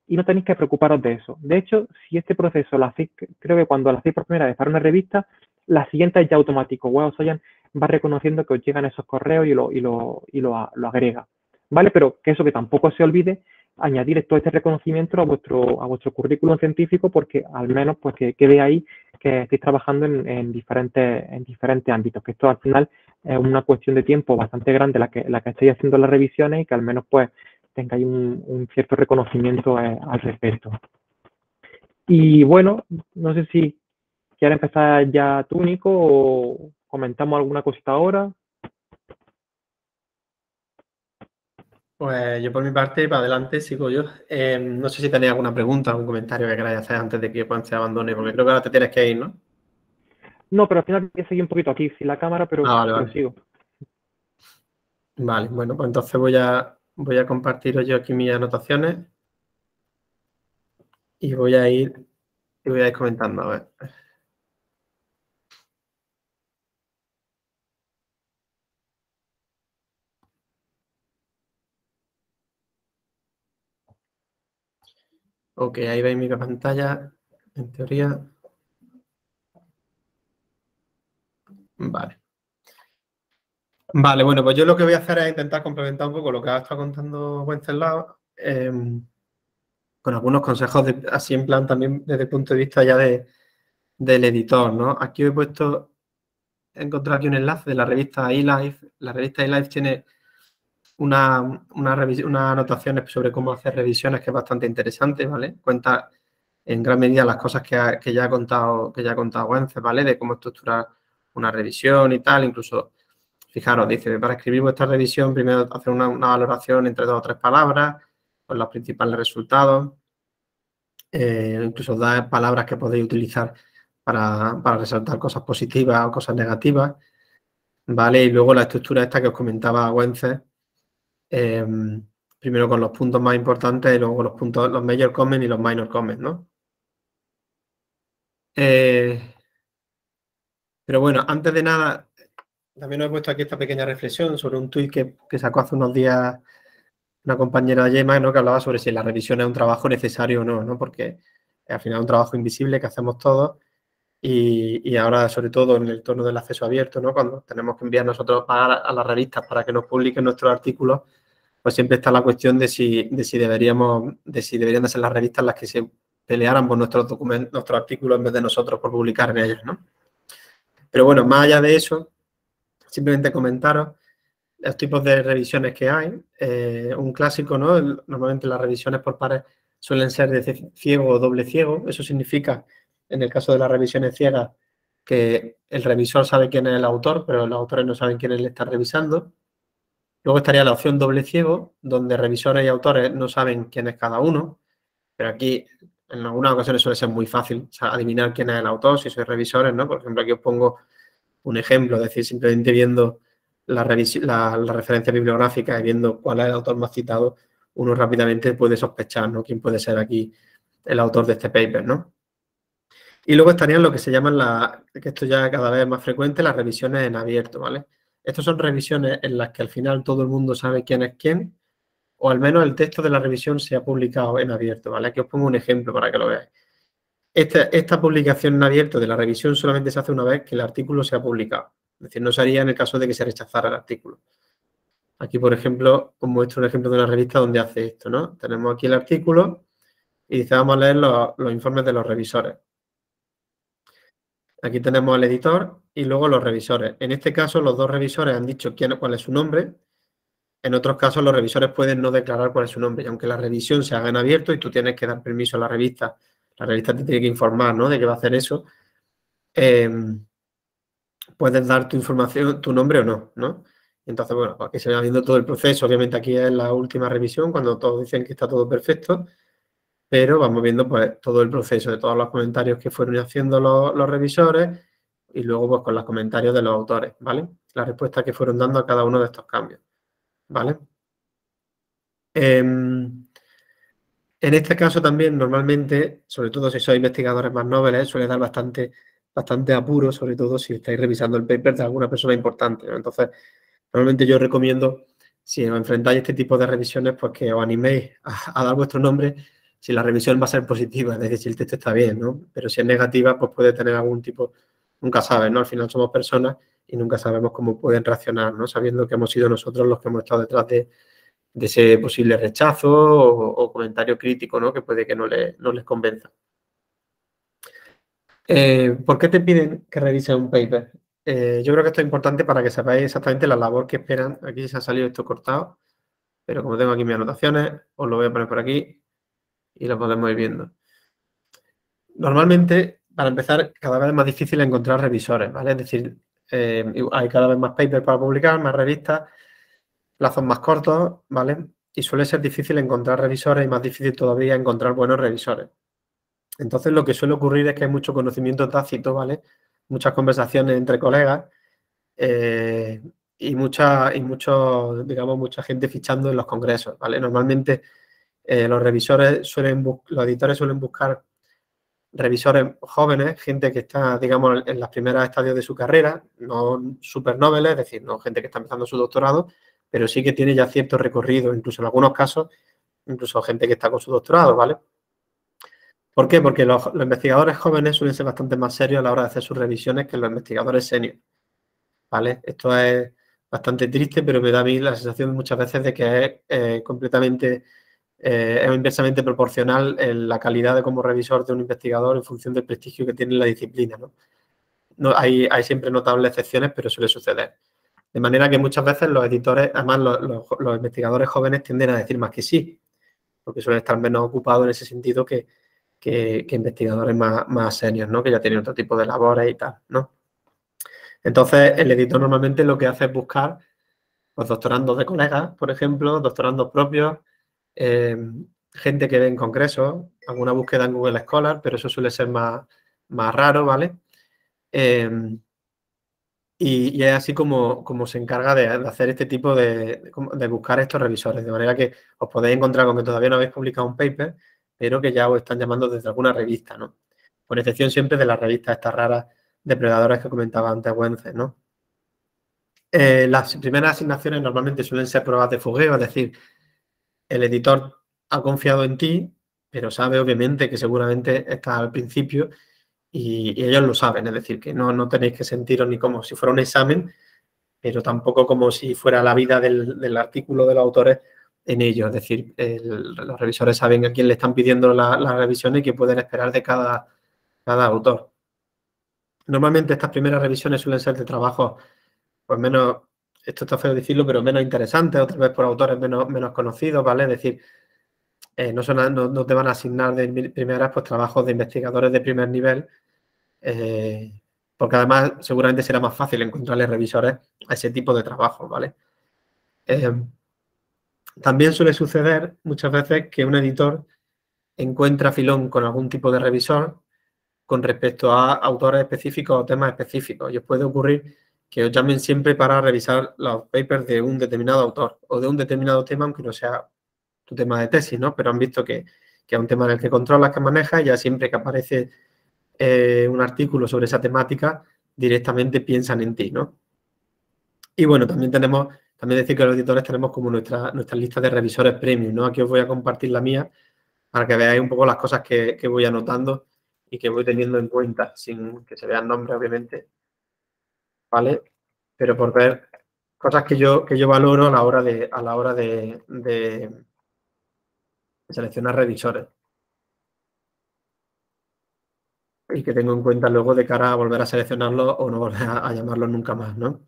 y no tenéis que preocuparos de eso. De hecho, si este proceso lo hacéis, creo que cuando lo hacéis por primera vez para una revista, la siguiente es ya automático. Web Soyan va reconociendo que os llegan esos correos y lo, y lo, y lo, agrega. ¿Vale? Pero que eso que tampoco se olvide, añadir todo este reconocimiento a vuestro, a vuestro currículum científico porque al menos pues que quede ahí que estéis trabajando en, diferentes, en diferentes ámbitos, que esto al final es una cuestión de tiempo bastante grande la que, la que estáis haciendo las revisiones y que al menos pues tengáis un, un cierto reconocimiento eh, al respecto. Y bueno, no sé si quieres empezar ya tú, Nico, o comentamos alguna cosita ahora. Pues yo por mi parte, para adelante, sigo yo. Em, no sé si tenéis alguna pregunta, algún comentario que queráis hacer antes de que Juan se abandone, porque creo que ahora te tienes que ir, ¿no? No, pero al final voy a seguir un poquito aquí, sin la cámara, pero, ah, vale, sigo. Vale, bueno, pues entonces voy a, voy a compartir yo aquí mis anotaciones y voy a ir, y voy a ir comentando, a ver. Ok, ahí veis mi pantalla, en teoría. Vale. Vale, bueno, pues yo lo que voy a hacer es intentar complementar un poco lo que ha estado contando Wenceslao eh, con algunos consejos así en plan también desde el punto de vista ya de, del editor, ¿no? Aquí he puesto, he encontrado aquí un enlace de la revista eLife. La revista eLife tiene una, una, una anotaciones sobre cómo hacer revisiones que es bastante interesante, ¿vale? Cuenta en gran medida las cosas que, ya ha contado que ya ha contado ¿vale? De cómo estructurar una revisión y tal, incluso, fijaros, dice, para escribir vuestra revisión, primero hacer una, valoración entre dos o tres palabras, con los principales resultados, eh, incluso da palabras que podéis utilizar para, para resaltar cosas positivas o cosas negativas, ¿vale? Y luego la estructura esta que os comentaba Wence, Em, primero con los puntos más importantes y luego los puntos, los major comments y los minor comments, ¿no? Eh, pero bueno, antes de nada, también os he puesto aquí esta pequeña reflexión sobre un tuit que, sacó hace unos días una compañera de Yema, ¿no? que hablaba sobre si la revisión es un trabajo necesario o no, ¿no? porque al final es un trabajo invisible que hacemos todos y, ahora, sobre todo en el tono del acceso abierto, ¿no? cuando tenemos que enviar nosotros a, a las revistas para que nos publiquen nuestros artículos, pues siempre está la cuestión de si, de si deberíamos, de si deberían de ser las revistas las que se pelearan por nuestros documentos, nuestros artículos en vez de nosotros por publicar en ellas, ¿no? Pero bueno, más allá de eso, simplemente comentaros los tipos de revisiones que hay. Eh, un clásico, ¿no? Normalmente las revisiones por pares suelen ser de ciego o doble ciego. Eso significa en el caso de las revisiones ciegas, que el revisor sabe quién es el autor, pero los autores no saben quién le está revisando. Luego estaría la opción doble ciego, donde revisores y autores no saben quién es cada uno, pero aquí en algunas ocasiones suele ser muy fácil adivinar quién es el autor, si sois revisores, ¿no? Por ejemplo, aquí os pongo un ejemplo, es decir, simplemente viendo la, la, referencia bibliográfica y viendo cuál es el autor más citado, uno rápidamente puede sospechar, ¿no? Quién puede ser aquí el autor de este paper, ¿no? Y luego estarían lo que se llaman, la, que esto ya cada vez más frecuente, las revisiones en abierto, ¿vale? Estas son revisiones en las que al final todo el mundo sabe quién es quién, o al menos el texto de la revisión se ha publicado en abierto, ¿vale? Aquí os pongo un ejemplo para que lo veáis. Esta, esta publicación en abierto de la revisión solamente se hace una vez que el artículo se ha publicado. Es decir, no se haría en el caso de que se rechazara el artículo. Aquí, por ejemplo, os muestro un ejemplo de una revista donde hace esto, ¿no? Tenemos aquí el artículo y dice, vamos a leer los informes de los revisores. Aquí tenemos al editor y luego los revisores. En este caso, los dos revisores han dicho quién, cuál es su nombre. En otros casos, los revisores pueden no declarar cuál es su nombre. Y aunque la revisión se haga en abierto y tú tienes que dar permiso a la revista, la revista te tiene que informar ¿no? de que va a hacer eso, em, puedes dar tu información, tu nombre o no, ¿no? Entonces, bueno, aquí pues se va viendo todo el proceso. Obviamente aquí es la última revisión, cuando todos dicen que está todo perfecto pero vamos viendo pues todo el proceso de todos los comentarios que fueron haciendo los, revisores y luego pues con los comentarios de los autores, ¿vale? La respuesta que fueron dando a cada uno de estos cambios, ¿vale? Em, en este caso también normalmente, sobre todo si sois investigadores más nobles, suele dar bastante apuro, sobre todo si estáis revisando el paper de alguna persona importante. Entonces, normalmente yo recomiendo, si os enfrentáis a este tipo de revisiones, pues que os animéis a dar vuestro nombre si la revisión va a ser positiva, es decir, si el texto está bien, ¿no? Pero si es negativa, pues puede tener algún tipo, nunca sabes, ¿no? Al final somos personas y nunca sabemos cómo pueden reaccionar, ¿no? Sabiendo que hemos sido nosotros los que hemos estado detrás de, ese posible rechazo o, comentario crítico, ¿no? Que puede que no, no les convenza. Eh, ¿Por qué te piden que revises un paper? Eh, yo creo que esto es importante para que sepáis exactamente la labor que esperan. Aquí se ha salido esto cortado, pero como tengo aquí mis anotaciones, os lo voy a poner por aquí y lo podemos ir viendo. Normalmente, para empezar, cada vez es más difícil encontrar revisores, ¿vale? Es decir, eh, hay cada vez más papers para publicar, más revistas, plazos más cortos, ¿vale? Y suele ser difícil encontrar revisores y más difícil todavía encontrar buenos revisores. Entonces, lo que suele ocurrir es que hay mucho conocimiento tácito, ¿vale? Muchas conversaciones entre colegas eh, y mucha, y mucho, digamos, mucha gente fichando en los congresos, ¿vale? Normalmente eh, los revisores suelen, los editores suelen buscar revisores jóvenes, gente que está, digamos, en las primeras estadios de su carrera, no super nobles, es decir, no gente que está empezando su doctorado, pero sí que tiene ya cierto recorrido, incluso en algunos casos, incluso gente que está con su doctorado, ¿vale? ¿Por qué? Porque los, investigadores jóvenes suelen ser bastante más serios a la hora de hacer sus revisiones que los investigadores senior, ¿vale? Esto es bastante triste, pero me da a mí la sensación muchas veces de que es eh, completamente eh, es inversamente proporcional en la calidad de como revisor de un investigador en función del prestigio que tiene la disciplina. ¿no? hay, siempre notables excepciones, pero suele suceder. De manera que muchas veces los editores, además los, investigadores jóvenes tienden a decir más que sí, porque suelen estar menos ocupados en ese sentido que, que, investigadores más, más ¿no? que ya tienen otro tipo de labores y tal. ¿no? Entonces, el editor normalmente lo que hace es buscar los doctorandos de colegas, por ejemplo, doctorandos propios, Em, gente que ve en congresos, alguna búsqueda en Google Scholar, pero eso suele ser más, más raro, ¿vale? Em, y, es así como, como se encarga de, hacer este tipo de, de, buscar estos revisores, de manera que os podéis encontrar con que todavía no habéis publicado un paper, pero que ya os están llamando desde alguna revista, ¿no? Por excepción siempre de las revistas estas raras depredadores que comentaba antes Wences, ¿no? Eh, las primeras asignaciones normalmente suelen ser pruebas de fogueo, es decir, el editor ha confiado en ti, pero sabe obviamente que seguramente está al principio y, ellos lo saben, es decir, que no, no, tenéis que sentiros ni como si fuera un examen, pero tampoco como si fuera la vida del, artículo de los autores en ello. Es decir, los revisores saben a quién le están pidiendo las la revisiones y qué pueden esperar de cada, cada autor. Normalmente estas primeras revisiones suelen ser de trabajo pues menos esto está feo decirlo, pero menos interesante, otra vez por autores menos, conocidos, ¿vale? Es decir, eh, no, son, no, te van a asignar de primeras pues, trabajos de investigadores de primer nivel, eh, porque además seguramente será más fácil encontrarle revisores a ese tipo de trabajo, ¿vale? Eh, también suele suceder muchas veces que un editor encuentra filón con algún tipo de revisor con respecto a autores específicos o temas específicos. Y os puede ocurrir que os llamen siempre para revisar los papers de un determinado autor o de un determinado tema, aunque no sea tu tema de tesis, ¿no? Pero han visto que, es un tema en el que controlas, que manejas, ya siempre que aparece eh, un artículo sobre esa temática, directamente piensan en ti, ¿no? Y bueno, también tenemos, también decir que los editores tenemos como nuestra, nuestra lista de revisores premium, ¿no? Aquí os voy a compartir la mía para que veáis un poco las cosas que, que voy anotando y que voy teniendo en cuenta, sin que se vean nombres, obviamente. ¿Vale? Pero por ver cosas que yo, que yo valoro a la hora de, a la hora de, seleccionar revisores. Y que tengo en cuenta luego de cara a volver a seleccionarlo o no volver a, llamarlo nunca más, ¿no?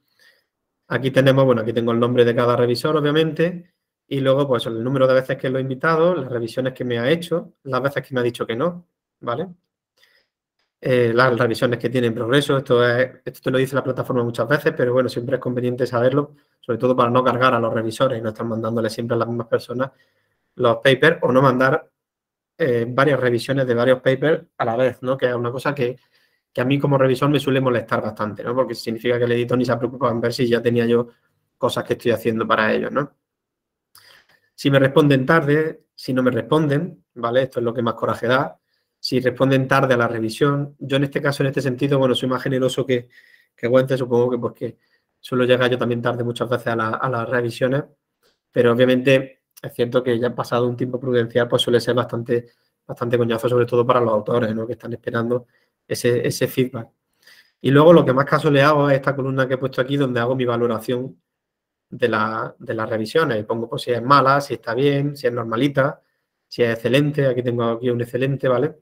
Aquí tenemos, bueno, aquí tengo el nombre de cada revisor, obviamente, y luego, pues, el número de veces que lo he invitado, las revisiones que me ha hecho, las veces que me ha dicho que no, ¿vale? Eh, las revisiones que tienen progreso. Esto, es, esto te lo dice la plataforma muchas veces, pero bueno, siempre es conveniente saberlo, sobre todo para no cargar a los revisores y no estar mandándole siempre a las mismas personas los papers o no mandar eh, varias revisiones de varios papers a la vez, ¿no? Que es una cosa que, a mí como revisor me suele molestar bastante, ¿no? Porque significa que el editor ni se ha preocupado en ver si ya tenía yo cosas que estoy haciendo para ellos, ¿no? Si me responden tarde, si no me responden, ¿vale? Esto es lo que más coraje da si responden tarde a la revisión. Yo en este caso, en este sentido, bueno, soy más generoso que, que supongo que porque suelo llegar yo también tarde muchas veces a, las revisiones, pero obviamente es cierto que ya pasado un tiempo prudencial, pues suele ser bastante bastante coñazo, sobre todo para los autores, ¿no? Que están esperando ese, ese feedback. Y luego lo que más caso le hago es esta columna que he puesto aquí, donde hago mi valoración de, la, de las revisiones. Y pongo pues, si es mala, si está bien, si es normalita, si es excelente. Aquí tengo aquí un excelente, ¿vale?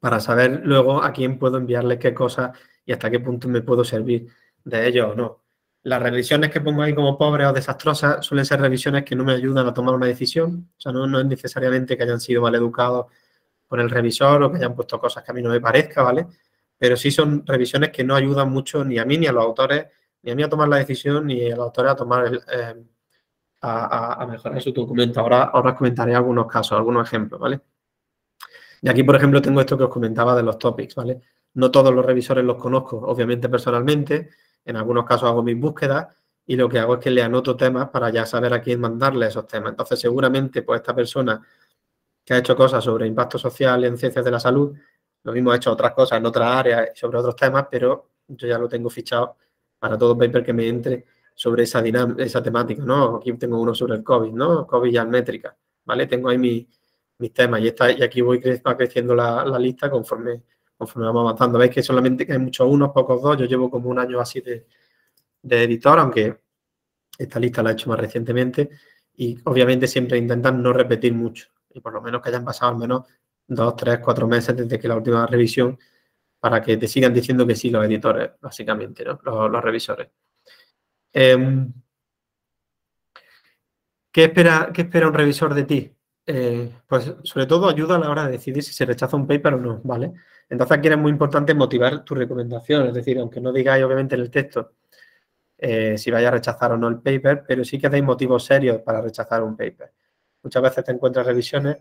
Para saber luego a quién puedo enviarle qué cosas y hasta qué punto me puedo servir de ellos o no. Las revisiones que pongo ahí como pobres o desastrosas suelen ser revisiones que no me ayudan a tomar una decisión. O sea, no, no es necesariamente que hayan sido mal educados por el revisor o que hayan puesto cosas que a mí no me parezca, ¿vale? Pero sí son revisiones que no ayudan mucho ni a mí ni a los autores, ni a mí a tomar la decisión, ni a los autores a tomar el, eh, a, mejorar su documento. Ahora, ahora os comentaré algunos casos, algunos ejemplos, ¿vale? Y aquí, por ejemplo, tengo esto que os comentaba de los topics, ¿vale? No todos los revisores los conozco, obviamente, personalmente. En algunos casos hago mis búsquedas y lo que hago es que le anoto temas para ya saber a quién mandarle esos temas. Entonces, seguramente, pues esta persona que ha hecho cosas sobre impacto social en ciencias de la salud, lo mismo ha hecho otras cosas en otras áreas sobre otros temas, pero yo ya lo tengo fichado para todo paper que me entre sobre esa esa temática, ¿no? Aquí tengo uno sobre el COVID, ¿no? COVID y almétrica, ¿vale? Tengo ahí mis temas y, está, y aquí voy creciendo la, lista conforme conforme vamos avanzando. Veis que solamente hay muchos unos, pocos dos. Yo llevo como un año así de, editor, aunque esta lista la he hecho más recientemente. Y obviamente siempre intentan no repetir mucho. Y por lo menos que hayan pasado al menos dos, tres, cuatro meses desde que la última revisión para que te sigan diciendo que sí los editores, básicamente, ¿no? los, revisores. Em, ¿qué, espera, ¿Qué espera un revisor de ti? Eh, pues sobre todo ayuda a la hora de decidir si se rechaza un paper o no, ¿vale? Entonces aquí es muy importante motivar tu recomendación, es decir, aunque no digáis obviamente en el texto eh, si vaya a rechazar o no el paper, pero sí que dais motivos serios para rechazar un paper. Muchas veces te encuentras revisiones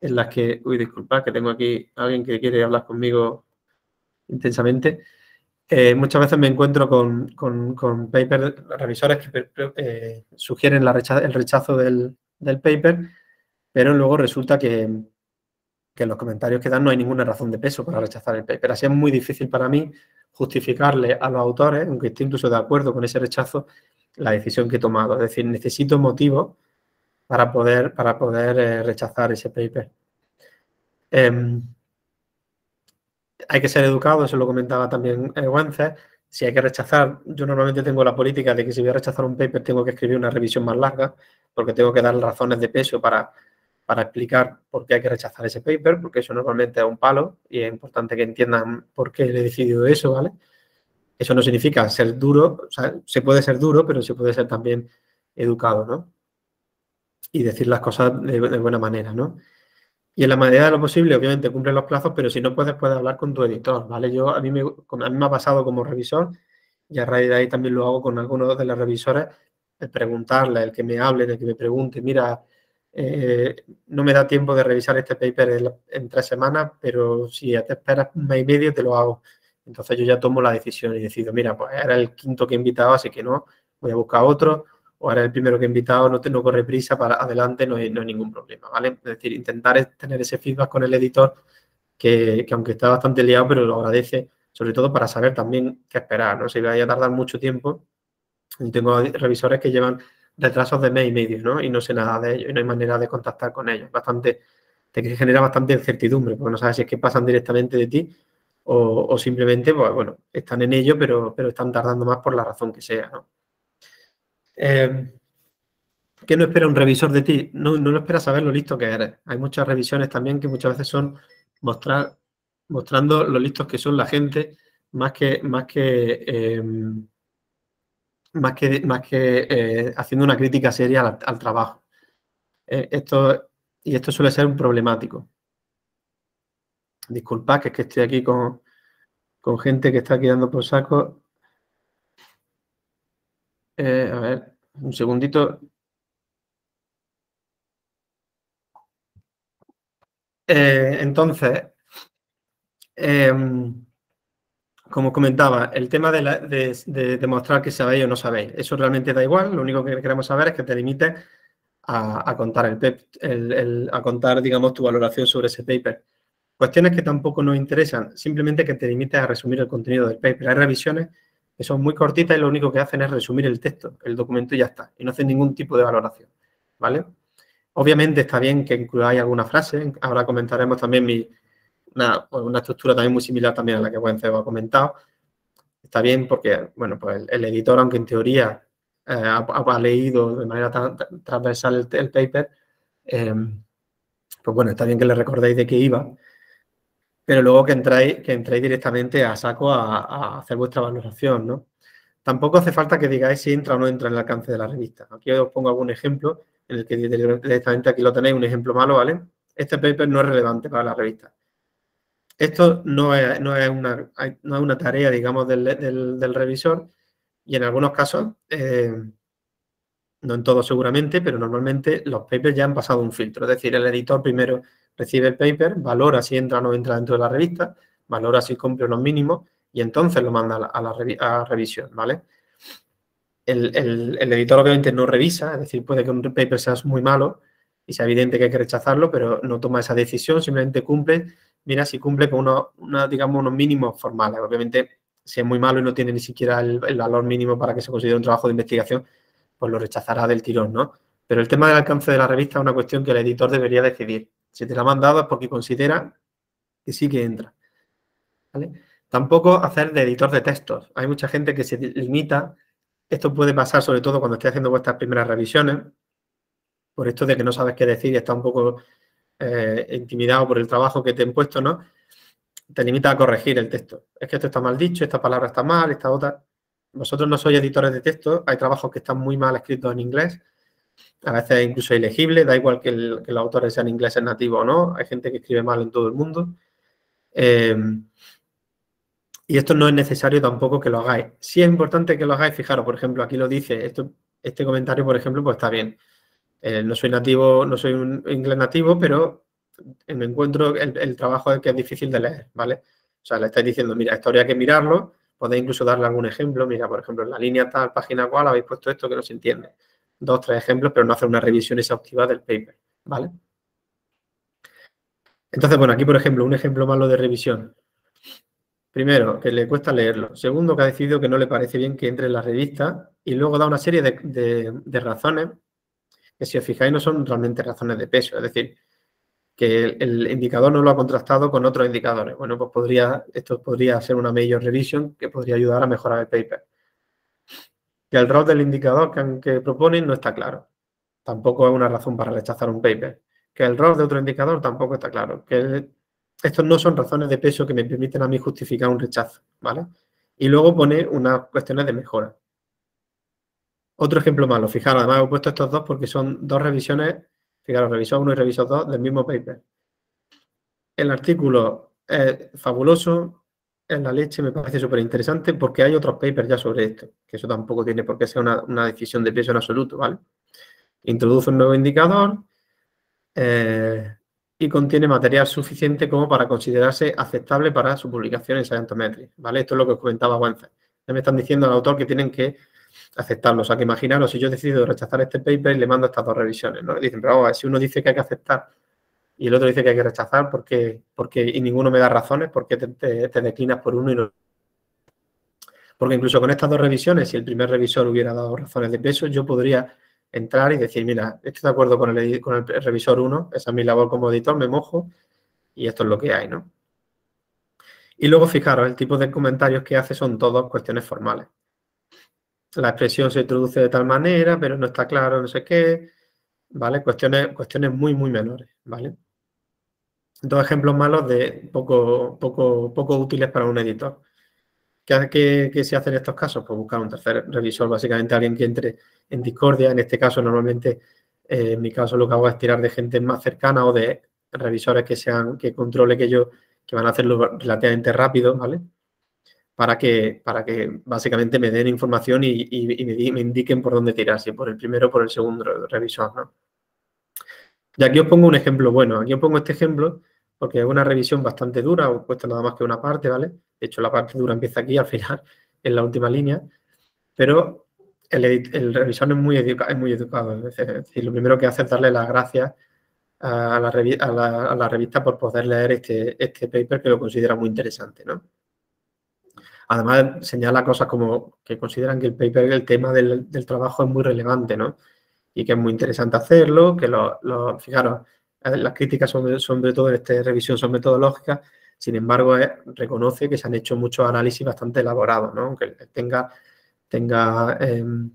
en las que, uy, disculpa, que tengo aquí alguien que quiere hablar conmigo intensamente. Eh, muchas veces me encuentro con, con, papers, revisores que sugieren el rechazo del, del paper, pero luego resulta que, que en los comentarios que dan no hay ninguna razón de peso para rechazar el paper. Así es muy difícil para mí justificarle a los autores, aunque esté incluso de acuerdo con ese rechazo, la decisión que he tomado. Es decir, necesito motivos para poder, para poder eh, rechazar ese paper. Em, hay que ser educado, eso lo comentaba también eh, Si hay que rechazar, yo normalmente tengo la política de que si voy a rechazar un paper tengo que escribir una revisión más larga, porque tengo que dar razones de peso para para explicar por qué hay que rechazar ese paper, porque eso normalmente es un palo y es importante que entiendan por qué he decidido eso, ¿vale? Eso no significa ser duro, o sea, se puede ser duro, pero se puede ser también educado, ¿no? Y decir las cosas de, buena manera, ¿no? Y en la medida de lo posible, obviamente, cumple los plazos, pero si no puedes, puedes hablar con tu editor, ¿vale? Yo, a mí me, a mí me ha pasado como revisor y a raíz de ahí también lo hago con algunos de los revisores, el preguntarle, el que me hable, el que me pregunte, mira, eh, no me da tiempo de revisar este paper en, tres semanas, pero si te esperas un mes y medio, te lo hago. Entonces yo ya tomo la decisión y decido, mira, pues era el quinto que he invitado, así que no, voy a buscar otro, o era el primero que he invitado, no, tengo corre prisa, para adelante no hay, no ningún problema, ¿vale? Es decir, intentar tener ese feedback con el editor, que, que, aunque está bastante liado, pero lo agradece, sobre todo para saber también qué esperar, ¿no? Si vaya a tardar mucho tiempo, y tengo revisores que llevan retrasos de mes y medio, ¿no? Y no sé nada de ellos y no hay manera de contactar con ellos. Bastante, te genera bastante incertidumbre, porque no sabes si es que pasan directamente de ti o, simplemente, pues, bueno, están en ello, pero, pero están tardando más por la razón que sea, ¿no? Eh, ¿Qué no espera un revisor de ti? No, no espera saber lo listo que eres. Hay muchas revisiones también que muchas veces son mostrar, mostrando lo listos que son la gente, más que, más que eh, más que, más que eh, haciendo una crítica seria al, trabajo. Eh, esto, y esto suele ser un problemático. Disculpad que es que estoy aquí con, con gente que está aquí dando por saco. Eh, a ver, un segundito. entonces, em, como comentaba, el tema de, demostrar que sabéis o no sabéis, eso realmente da igual, lo único que queremos saber es que te limites a, contar, el, a contar, digamos, tu valoración sobre ese paper. Cuestiones que tampoco nos interesan, simplemente que te limites a resumir el contenido del paper. Hay revisiones que son muy cortitas y lo único que hacen es resumir el texto, el documento y ya está, y no hacen ningún tipo de valoración, ¿vale? Obviamente está bien que incluyáis alguna frase. Ahora comentaremos también mi, una, estructura también muy similar también a la que Wencebo ha comentado. Está bien porque, bueno, pues el, editor, aunque en teoría eh, ha, leído de manera transversal el, paper, eh, pues bueno, está bien que le recordéis de qué iba, pero luego que entráis, que entréis directamente a saco a, hacer vuestra valoración, ¿no? Tampoco hace falta que digáis si entra o no entra en el alcance de la revista. Aquí os pongo algún ejemplo en el que directamente aquí lo tenéis, un ejemplo malo, ¿vale? Este paper no es relevante para la revista. Esto no es, no es, una, no es una, tarea, digamos, del, del, revisor y en algunos casos, eh, no en todos seguramente, pero normalmente los papers ya han pasado un filtro. Es decir, el editor primero recibe el paper, valora si entra o no entra dentro de la revista, valora si cumple los mínimos y entonces lo manda a la, a revisión, ¿vale? El, el, editor obviamente no revisa, es decir, puede que un paper sea muy malo y sea evidente que hay que rechazarlo, pero no toma esa decisión, simplemente cumple, mira si cumple con unos, digamos, unos mínimos formales. Obviamente, si es muy malo y no tiene ni siquiera el, valor mínimo para que se considere un trabajo de investigación, pues lo rechazará del tirón, ¿no? Pero el tema del alcance de la revista es una cuestión que el editor debería decidir. Si te la ha mandado es porque considera que sí que entra. Tampoco hacer de editor de textos. Hay mucha gente que se limita. Esto puede pasar sobre todo cuando estés haciendo vuestras primeras revisiones, por esto de que no sabes qué decir y estás un poco eh, intimidado por el trabajo que te han puesto, ¿no? Te limita a corregir el texto. Es que esto está mal dicho, esta palabra está mal, esta otra. Vosotros no sois editores de texto, hay trabajos que están muy mal escritos en inglés a veces incluso ilegible, da igual que, el, que los autores sean ingleses nativos o no, hay gente que escribe mal en todo el mundo. Em, y esto no es necesario tampoco que lo hagáis. Si es importante que lo hagáis, fijaros, por ejemplo, aquí lo dice, esto, este comentario, por ejemplo, pues está bien. Eh, no soy nativo, no soy un inglés nativo, pero me encuentro el, trabajo que es difícil de leer, ¿vale? O sea, le estáis diciendo, mira, esto habría que mirarlo, podéis incluso darle algún ejemplo, mira, por ejemplo, en la línea tal, página cual, habéis puesto esto que no se entiende dos, tres ejemplos, pero no hacer una revisión exhaustiva del paper, ¿vale? Entonces, bueno, aquí, por ejemplo, un ejemplo malo de revisión. Primero, que le cuesta leerlo. Segundo, que ha decidido que no le parece bien que entre en la revista. Y luego da una serie de, razones que, si os fijáis, no son realmente razones de peso. Es decir, que el, indicador no lo ha contrastado con otros indicadores. Bueno, pues podría, esto podría ser una major revision que podría ayudar a mejorar el paper que el rol del indicador que, proponen no está claro. Tampoco es una razón para rechazar un paper. Que el rol de otro indicador tampoco está claro. Que estos no son razones de peso que me permiten a mí justificar un rechazo, ¿vale? Y luego pone unas cuestiones de mejora. Otro ejemplo malo, fijaros, además he puesto estos dos porque son dos revisiones, fijaros, revisor 1 y revisor 2 del mismo paper. El artículo es fabuloso, en la leche me parece súper interesante porque hay otros papers ya sobre esto, que eso tampoco tiene por qué ser una, decisión de peso en absoluto, ¿vale? Introduce un nuevo indicador eh, y contiene material suficiente como para considerarse aceptable para su publicación en Scientometry, ¿vale? Esto es lo que os comentaba Wenzel. Ya me están diciendo al autor que tienen que aceptarlo. O sea, que imaginaros, si yo decido rechazar este paper y le mando estas dos revisiones, ¿no? Dicen, pero vamos, si uno dice que hay que aceptar y el otro dice que hay que rechazar porque, porque y ninguno me da razones, porque te, declinas por uno y no. Porque incluso con estas dos revisiones, si el primer revisor hubiera dado razones de peso, yo podría entrar y decir, mira, estoy de acuerdo con el, con el revisor 1, esa es mi labor como editor, me mojo y esto es lo que hay, ¿no? Y luego, fijaros, el tipo de comentarios que hace son todos cuestiones formales. La expresión se introduce de tal manera, pero no está claro, no sé qué, ¿vale? Cuestiones, cuestiones muy, muy menores, ¿vale? dos ejemplos malos de poco, poco, poco útiles para un editor. ¿Qué, ¿Qué, se hace en estos casos? Pues buscar un tercer revisor, básicamente alguien que entre en discordia. En este caso, normalmente, eh, en mi caso, lo que hago es tirar de gente más cercana o de revisores que sean, que controle que yo, que van a hacerlo relativamente rápido, ¿vale? Para que, para que básicamente me den información y, me, indiquen por dónde tirar, si por el primero o por el segundo revisor, ¿no? Y aquí os pongo un ejemplo bueno. Aquí os pongo este ejemplo porque es una revisión bastante dura, os puesto nada más que una parte, ¿vale? De hecho, la parte dura empieza aquí, al final, en la última línea. Pero el, revisor es muy, es muy educado. Es lo primero que hace es darle las gracias a la, a la, revista por poder leer este, este paper que lo considera muy interesante, ¿no? Además, señala cosas como que consideran que el paper, el tema del, trabajo es muy relevante, ¿no? y que es muy interesante hacerlo, que los, fijaros, eh, las críticas sobre, sobre todo en esta revisión son metodológicas, sin embargo, reconoce que se han hecho muchos análisis bastante elaborados, ¿no? aunque tenga, tenga em,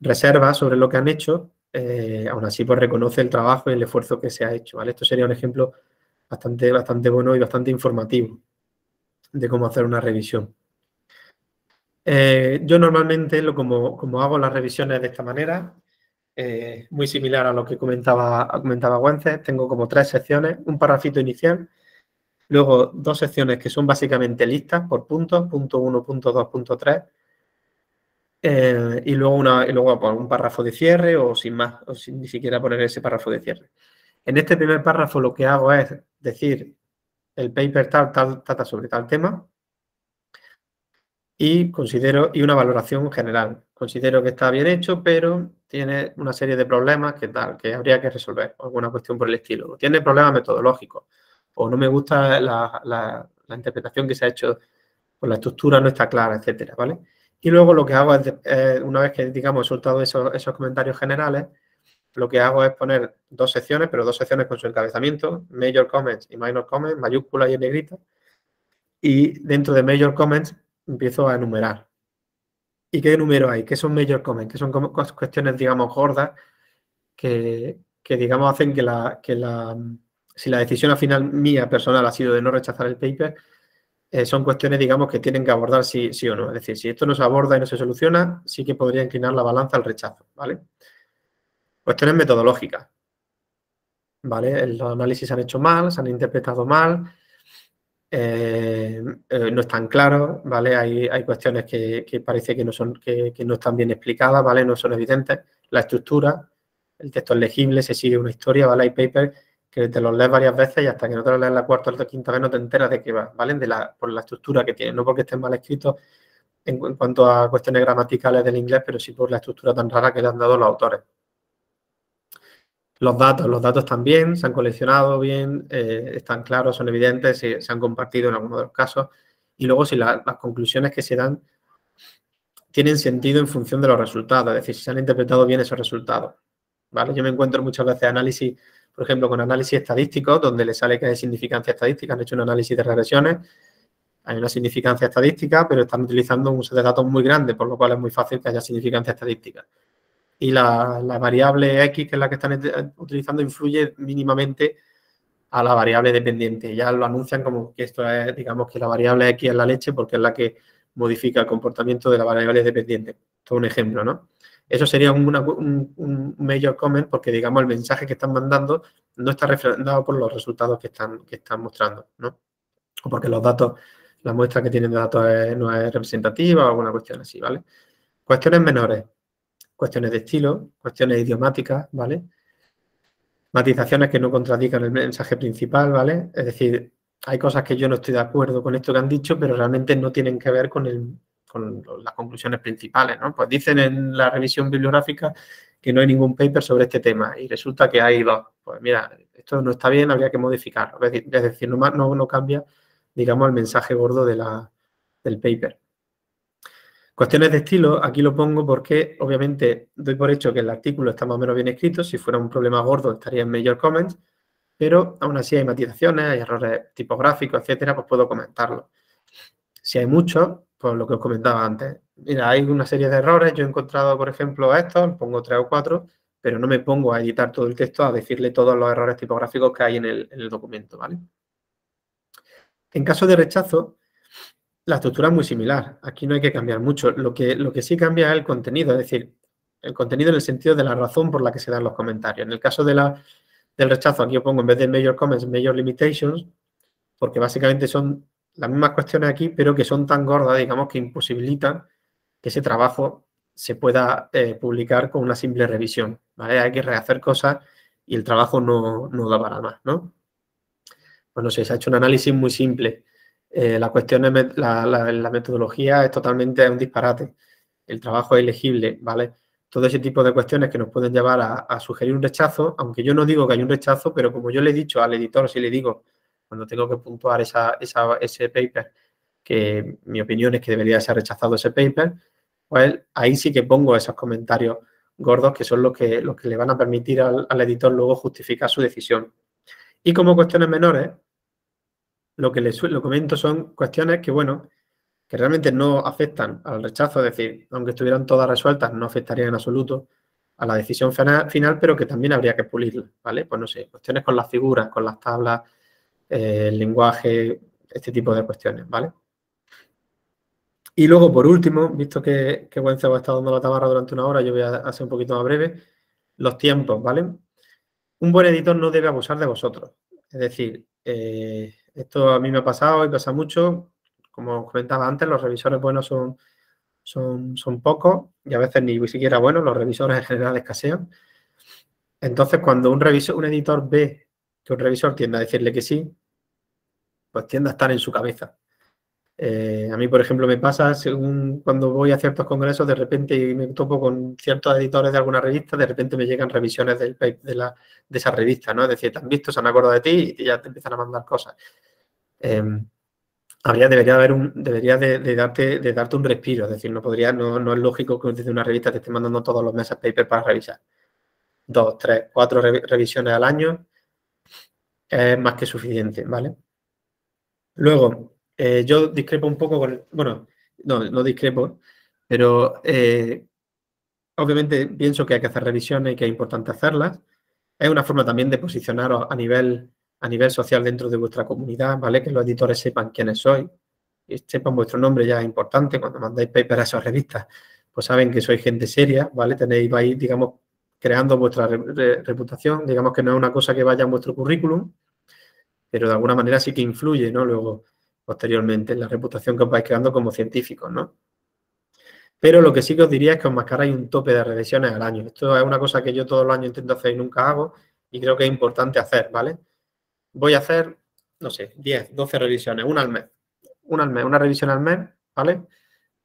reservas sobre lo que han hecho, eh, aún así pues reconoce el trabajo y el esfuerzo que se ha hecho. ¿vale? Esto sería un ejemplo bastante, bastante bueno y bastante informativo de cómo hacer una revisión. Eh, yo normalmente lo como, como, hago las revisiones de esta manera, eh, muy similar a lo que comentaba, comentaba Wences, tengo como tres secciones, un parrafito inicial, luego dos secciones que son básicamente listas por puntos, punto 1, punto 2, punto 3, eh, y luego, una, y luego un párrafo de cierre o sin más, o sin ni siquiera poner ese párrafo de cierre. En este primer párrafo lo que hago es decir, el paper tal, tal, trata sobre tal tema, y considero, y una valoración general. Considero que está bien hecho, pero tiene una serie de problemas que tal, que habría que resolver, alguna cuestión por el estilo. Tiene problemas metodológicos, o no me gusta la, interpretación que se ha hecho, o la estructura no está clara, etcétera, ¿vale? Y luego lo que hago es, eh, una vez que, digamos, he soltado esos, esos comentarios generales, lo que hago es poner dos secciones, pero dos secciones con su encabezamiento, Major Comments y Minor Comments, mayúscula y en negrita. Y dentro de Major Comments empiezo a enumerar. ¿Y qué número hay? ¿Qué son major comments? Que son cuestiones, digamos, gordas que, digamos, hacen que la, que la, si la decisión al final mía personal ha sido de no rechazar el paper, eh, son cuestiones, digamos, que tienen que abordar sí, sí o no. Es decir, si esto no se aborda y no se soluciona, sí que podría inclinar la balanza al rechazo, ¿vale? Cuestiones metodológicas, ¿vale? Los análisis se han hecho mal, se han interpretado mal, eh, eh, no están claros, ¿vale? Hay, hay cuestiones que, parece que no, son, que, no están bien explicadas, ¿vale? No son evidentes. La estructura, el texto es legible, se sigue una historia, ¿vale? Hay papers que te los lees varias veces y hasta que no te los lees la cuarta o la quinta vez no te enteras de qué va, ¿vale? De la, por la estructura que tiene, no porque estén mal escritos en cuanto a cuestiones gramaticales del inglés, pero sí por la estructura tan rara que le han dado los autores. Los datos, los datos también se han coleccionado bien, eh, están claros, son evidentes, se, han compartido en algunos de los casos. Y luego si las conclusiones que se dan tienen sentido en función de los resultados, es decir, si se han interpretado bien esos resultados. ¿vale? Yo me encuentro muchas veces análisis, por ejemplo, con análisis estadísticos, donde le sale que hay significancia estadística, han hecho un análisis de regresiones, hay una significancia estadística, pero están utilizando un uso de datos muy grande, por lo cual es muy fácil que haya significancia estadística y la, variable x, que es la que están utilizando, influye mínimamente a la variable dependiente. Ya lo anuncian como que esto es, digamos, que la variable x es la leche porque es la que modifica el comportamiento de la variable dependiente. Todo un ejemplo, ¿no? Eso sería un, un, major comment porque, digamos, el mensaje que están mandando no está refrendado por los resultados que están, que están mostrando, ¿no? O porque los datos, la muestra que tienen de datos no es representativa o alguna cuestión así, ¿vale? Cuestiones menores cuestiones de estilo, cuestiones idiomáticas, ¿vale? Matizaciones que no contradican el mensaje principal, ¿vale? Es decir, hay cosas que yo no estoy de acuerdo con esto que han dicho, pero realmente no tienen que ver con, el, con las conclusiones principales, ¿no? Pues dicen en la revisión bibliográfica que no hay ningún paper sobre este tema y resulta que hay dos. Pues mira, esto no está bien, habría que modificarlo. Es decir, no, no, no cambia, digamos, el mensaje gordo de la, del paper. Cuestiones de estilo, aquí lo pongo porque obviamente doy por hecho que el artículo está más o menos bien escrito. Si fuera un problema gordo estaría en Major Comments, pero aún así hay matizaciones, hay errores tipográficos, etcétera, pues puedo comentarlo. Si hay muchos, pues lo que os comentaba antes. Mira, hay una serie de errores. Yo he encontrado, por ejemplo, estos, pongo tres o cuatro, pero no me pongo a editar todo el texto, a decirle todos los errores tipográficos que hay en el, en el documento, ¿vale? En caso de rechazo, la estructura es muy similar. Aquí no hay que cambiar mucho. Lo que, lo que sí cambia es el contenido, es decir, el contenido en el sentido de la razón por la que se dan los comentarios. En el caso de la, del rechazo, aquí yo pongo en vez de major comments, major limitations, porque básicamente son las mismas cuestiones aquí, pero que son tan gordas, digamos, que imposibilitan que ese trabajo se pueda eh, publicar con una simple revisión. Hay que rehacer cosas y el trabajo no, no da para más, ¿no? No sé, se ha hecho un análisis muy simple eh, la cuestión es la, metodología es totalmente un disparate. El trabajo es elegible, ¿vale? Todo ese tipo de cuestiones que nos pueden llevar a, sugerir un rechazo, aunque yo no digo que hay un rechazo, pero como yo le he dicho al editor, si le digo, cuando tengo que puntuar esa, ese paper, que mi opinión es que debería ser rechazado ese paper, pues ahí sí que pongo esos comentarios gordos que son los que, los que le van a permitir al, editor luego justificar su decisión. Y como cuestiones menores, lo que les lo comento son cuestiones que, bueno, que realmente no afectan al rechazo, es decir, aunque estuvieran todas resueltas, no afectarían en absoluto a la decisión final, pero que también habría que pulirla, ¿vale? Pues no sé, cuestiones con las figuras, con las tablas, eh, el lenguaje, este tipo de cuestiones, ¿vale? Y luego, por último, visto que, que ha estado dando la tabarra durante una hora, yo voy a hacer un poquito más breve, los tiempos, ¿vale? Un buen editor no debe abusar de vosotros. Es decir, eh, esto a mí me ha pasado y pasa mucho. Como comentaba antes, los revisores buenos son, son, son pocos y a veces ni siquiera buenos, los revisores en general escasean. Entonces, cuando un, revisor, un editor ve que un revisor tiende a decirle que sí, pues tiende a estar en su cabeza. Eh, a mí, por ejemplo, me pasa según cuando voy a ciertos congresos, de repente me topo con ciertos editores de alguna revista, de repente me llegan revisiones de, la, de esa revista, ¿no? Es decir, te han visto, se han acordado de ti y ya te empiezan a mandar cosas. Em, habría, debería haber un, debería de, darte, de darte un respiro, es decir, no podría, no, no es lógico que desde una revista te esté mandando todos los meses paper para revisar. Dos, tres, cuatro revisiones al año es más que suficiente, ¿vale? Luego, eh, yo discrepo un poco con, bueno, no, no discrepo, pero eh, obviamente pienso que hay que hacer revisiones y que es importante hacerlas. Es una forma también de posicionaros a nivel, a nivel social dentro de vuestra comunidad, ¿vale? Que los editores sepan quiénes sois, y sepan vuestro nombre ya es importante. Cuando mandáis paper a esas revistas, pues saben que sois gente seria, ¿vale? Tenéis, vais, digamos, creando vuestra reputación. Digamos que no es una cosa que vaya en vuestro currículum, pero de alguna manera sí que influye, ¿no? Luego, posteriormente, en la reputación que os vais creando como científicos, ¿no? Pero lo que sí que os diría es que os mascaráis un tope de revisiones al año. Esto es una cosa que yo todos los años intento hacer y nunca hago y creo que es importante hacer, ¿vale? Voy a hacer, no sé, 10, 12 revisiones, una al mes. Una al mes, una revisión al mes, ¿vale?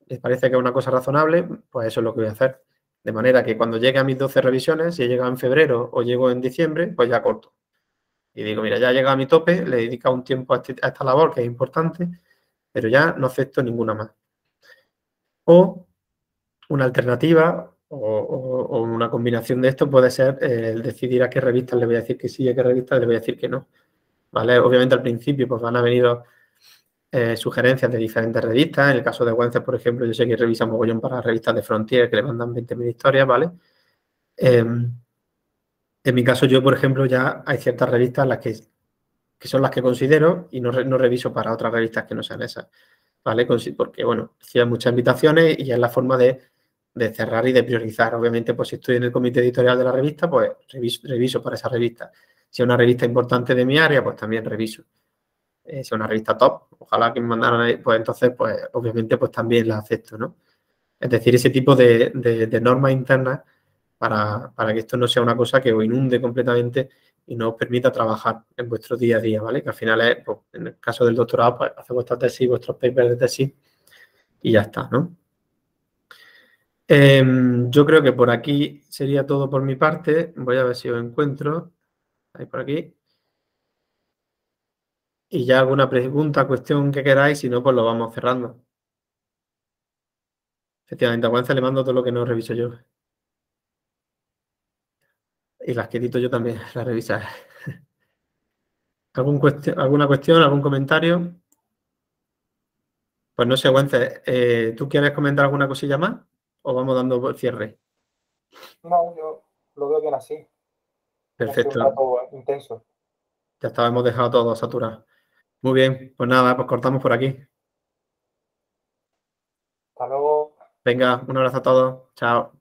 ¿Les parece que es una cosa razonable? Pues eso es lo que voy a hacer. De manera que cuando llegue a mis 12 revisiones, si he llegado en febrero o llego en diciembre, pues ya corto y digo, mira, ya he llegado a mi tope, le he dedicado un tiempo este, a, esta labor que es importante, pero ya no acepto ninguna más. O una alternativa o, una combinación de esto puede ser eh, el decidir a qué revistas le voy a decir que sí y a qué revistas le voy a decir que no. ¿Vale? Obviamente al principio pues van a venir eh, sugerencias de diferentes revistas. En el caso de Wences, por ejemplo, yo sé que revisa mogollón para revistas de Frontier que le mandan 20.000 historias, ¿vale? Em, en mi caso, yo, por ejemplo, ya hay ciertas revistas las que, son las que considero y no, reviso para otras revistas que no sean esas. ¿Vale? Porque, bueno, reciben muchas invitaciones y es la forma de, cerrar y de priorizar. Obviamente, pues si estoy en el comité editorial de la revista, pues reviso, para esa revista. Si es una revista importante de mi área, pues también reviso. Eh, si es una revista top, ojalá que me mandaran, pues entonces, pues obviamente, pues también la acepto, ¿no? Es decir, ese tipo de, de normas internas para, que esto no sea una cosa que os inunde completamente y no os permita trabajar en vuestro día a día, ¿vale? Que al final es, pues, en el caso del doctorado, pues hacer vuestra tesis, vuestros papers de tesis y ya está, ¿no? Em, yo creo que por aquí sería todo por mi parte. Voy a ver si os encuentro. Ahí por aquí. Y ya alguna pregunta, cuestión que queráis, si no, pues lo vamos cerrando. Efectivamente, a le mando todo lo que no reviso yo. Y las que edito yo también, las revisar. ¿Algún ¿Alguna cuestión, algún comentario? Pues no sé, Wences, eh, ¿tú quieres comentar alguna cosilla más o vamos dando cierre? No, yo lo veo bien así. Perfecto. intenso. Ya está, hemos dejado todo saturado. Muy bien, pues nada, pues cortamos por aquí. Hasta luego. Venga, un abrazo a todos. Chao.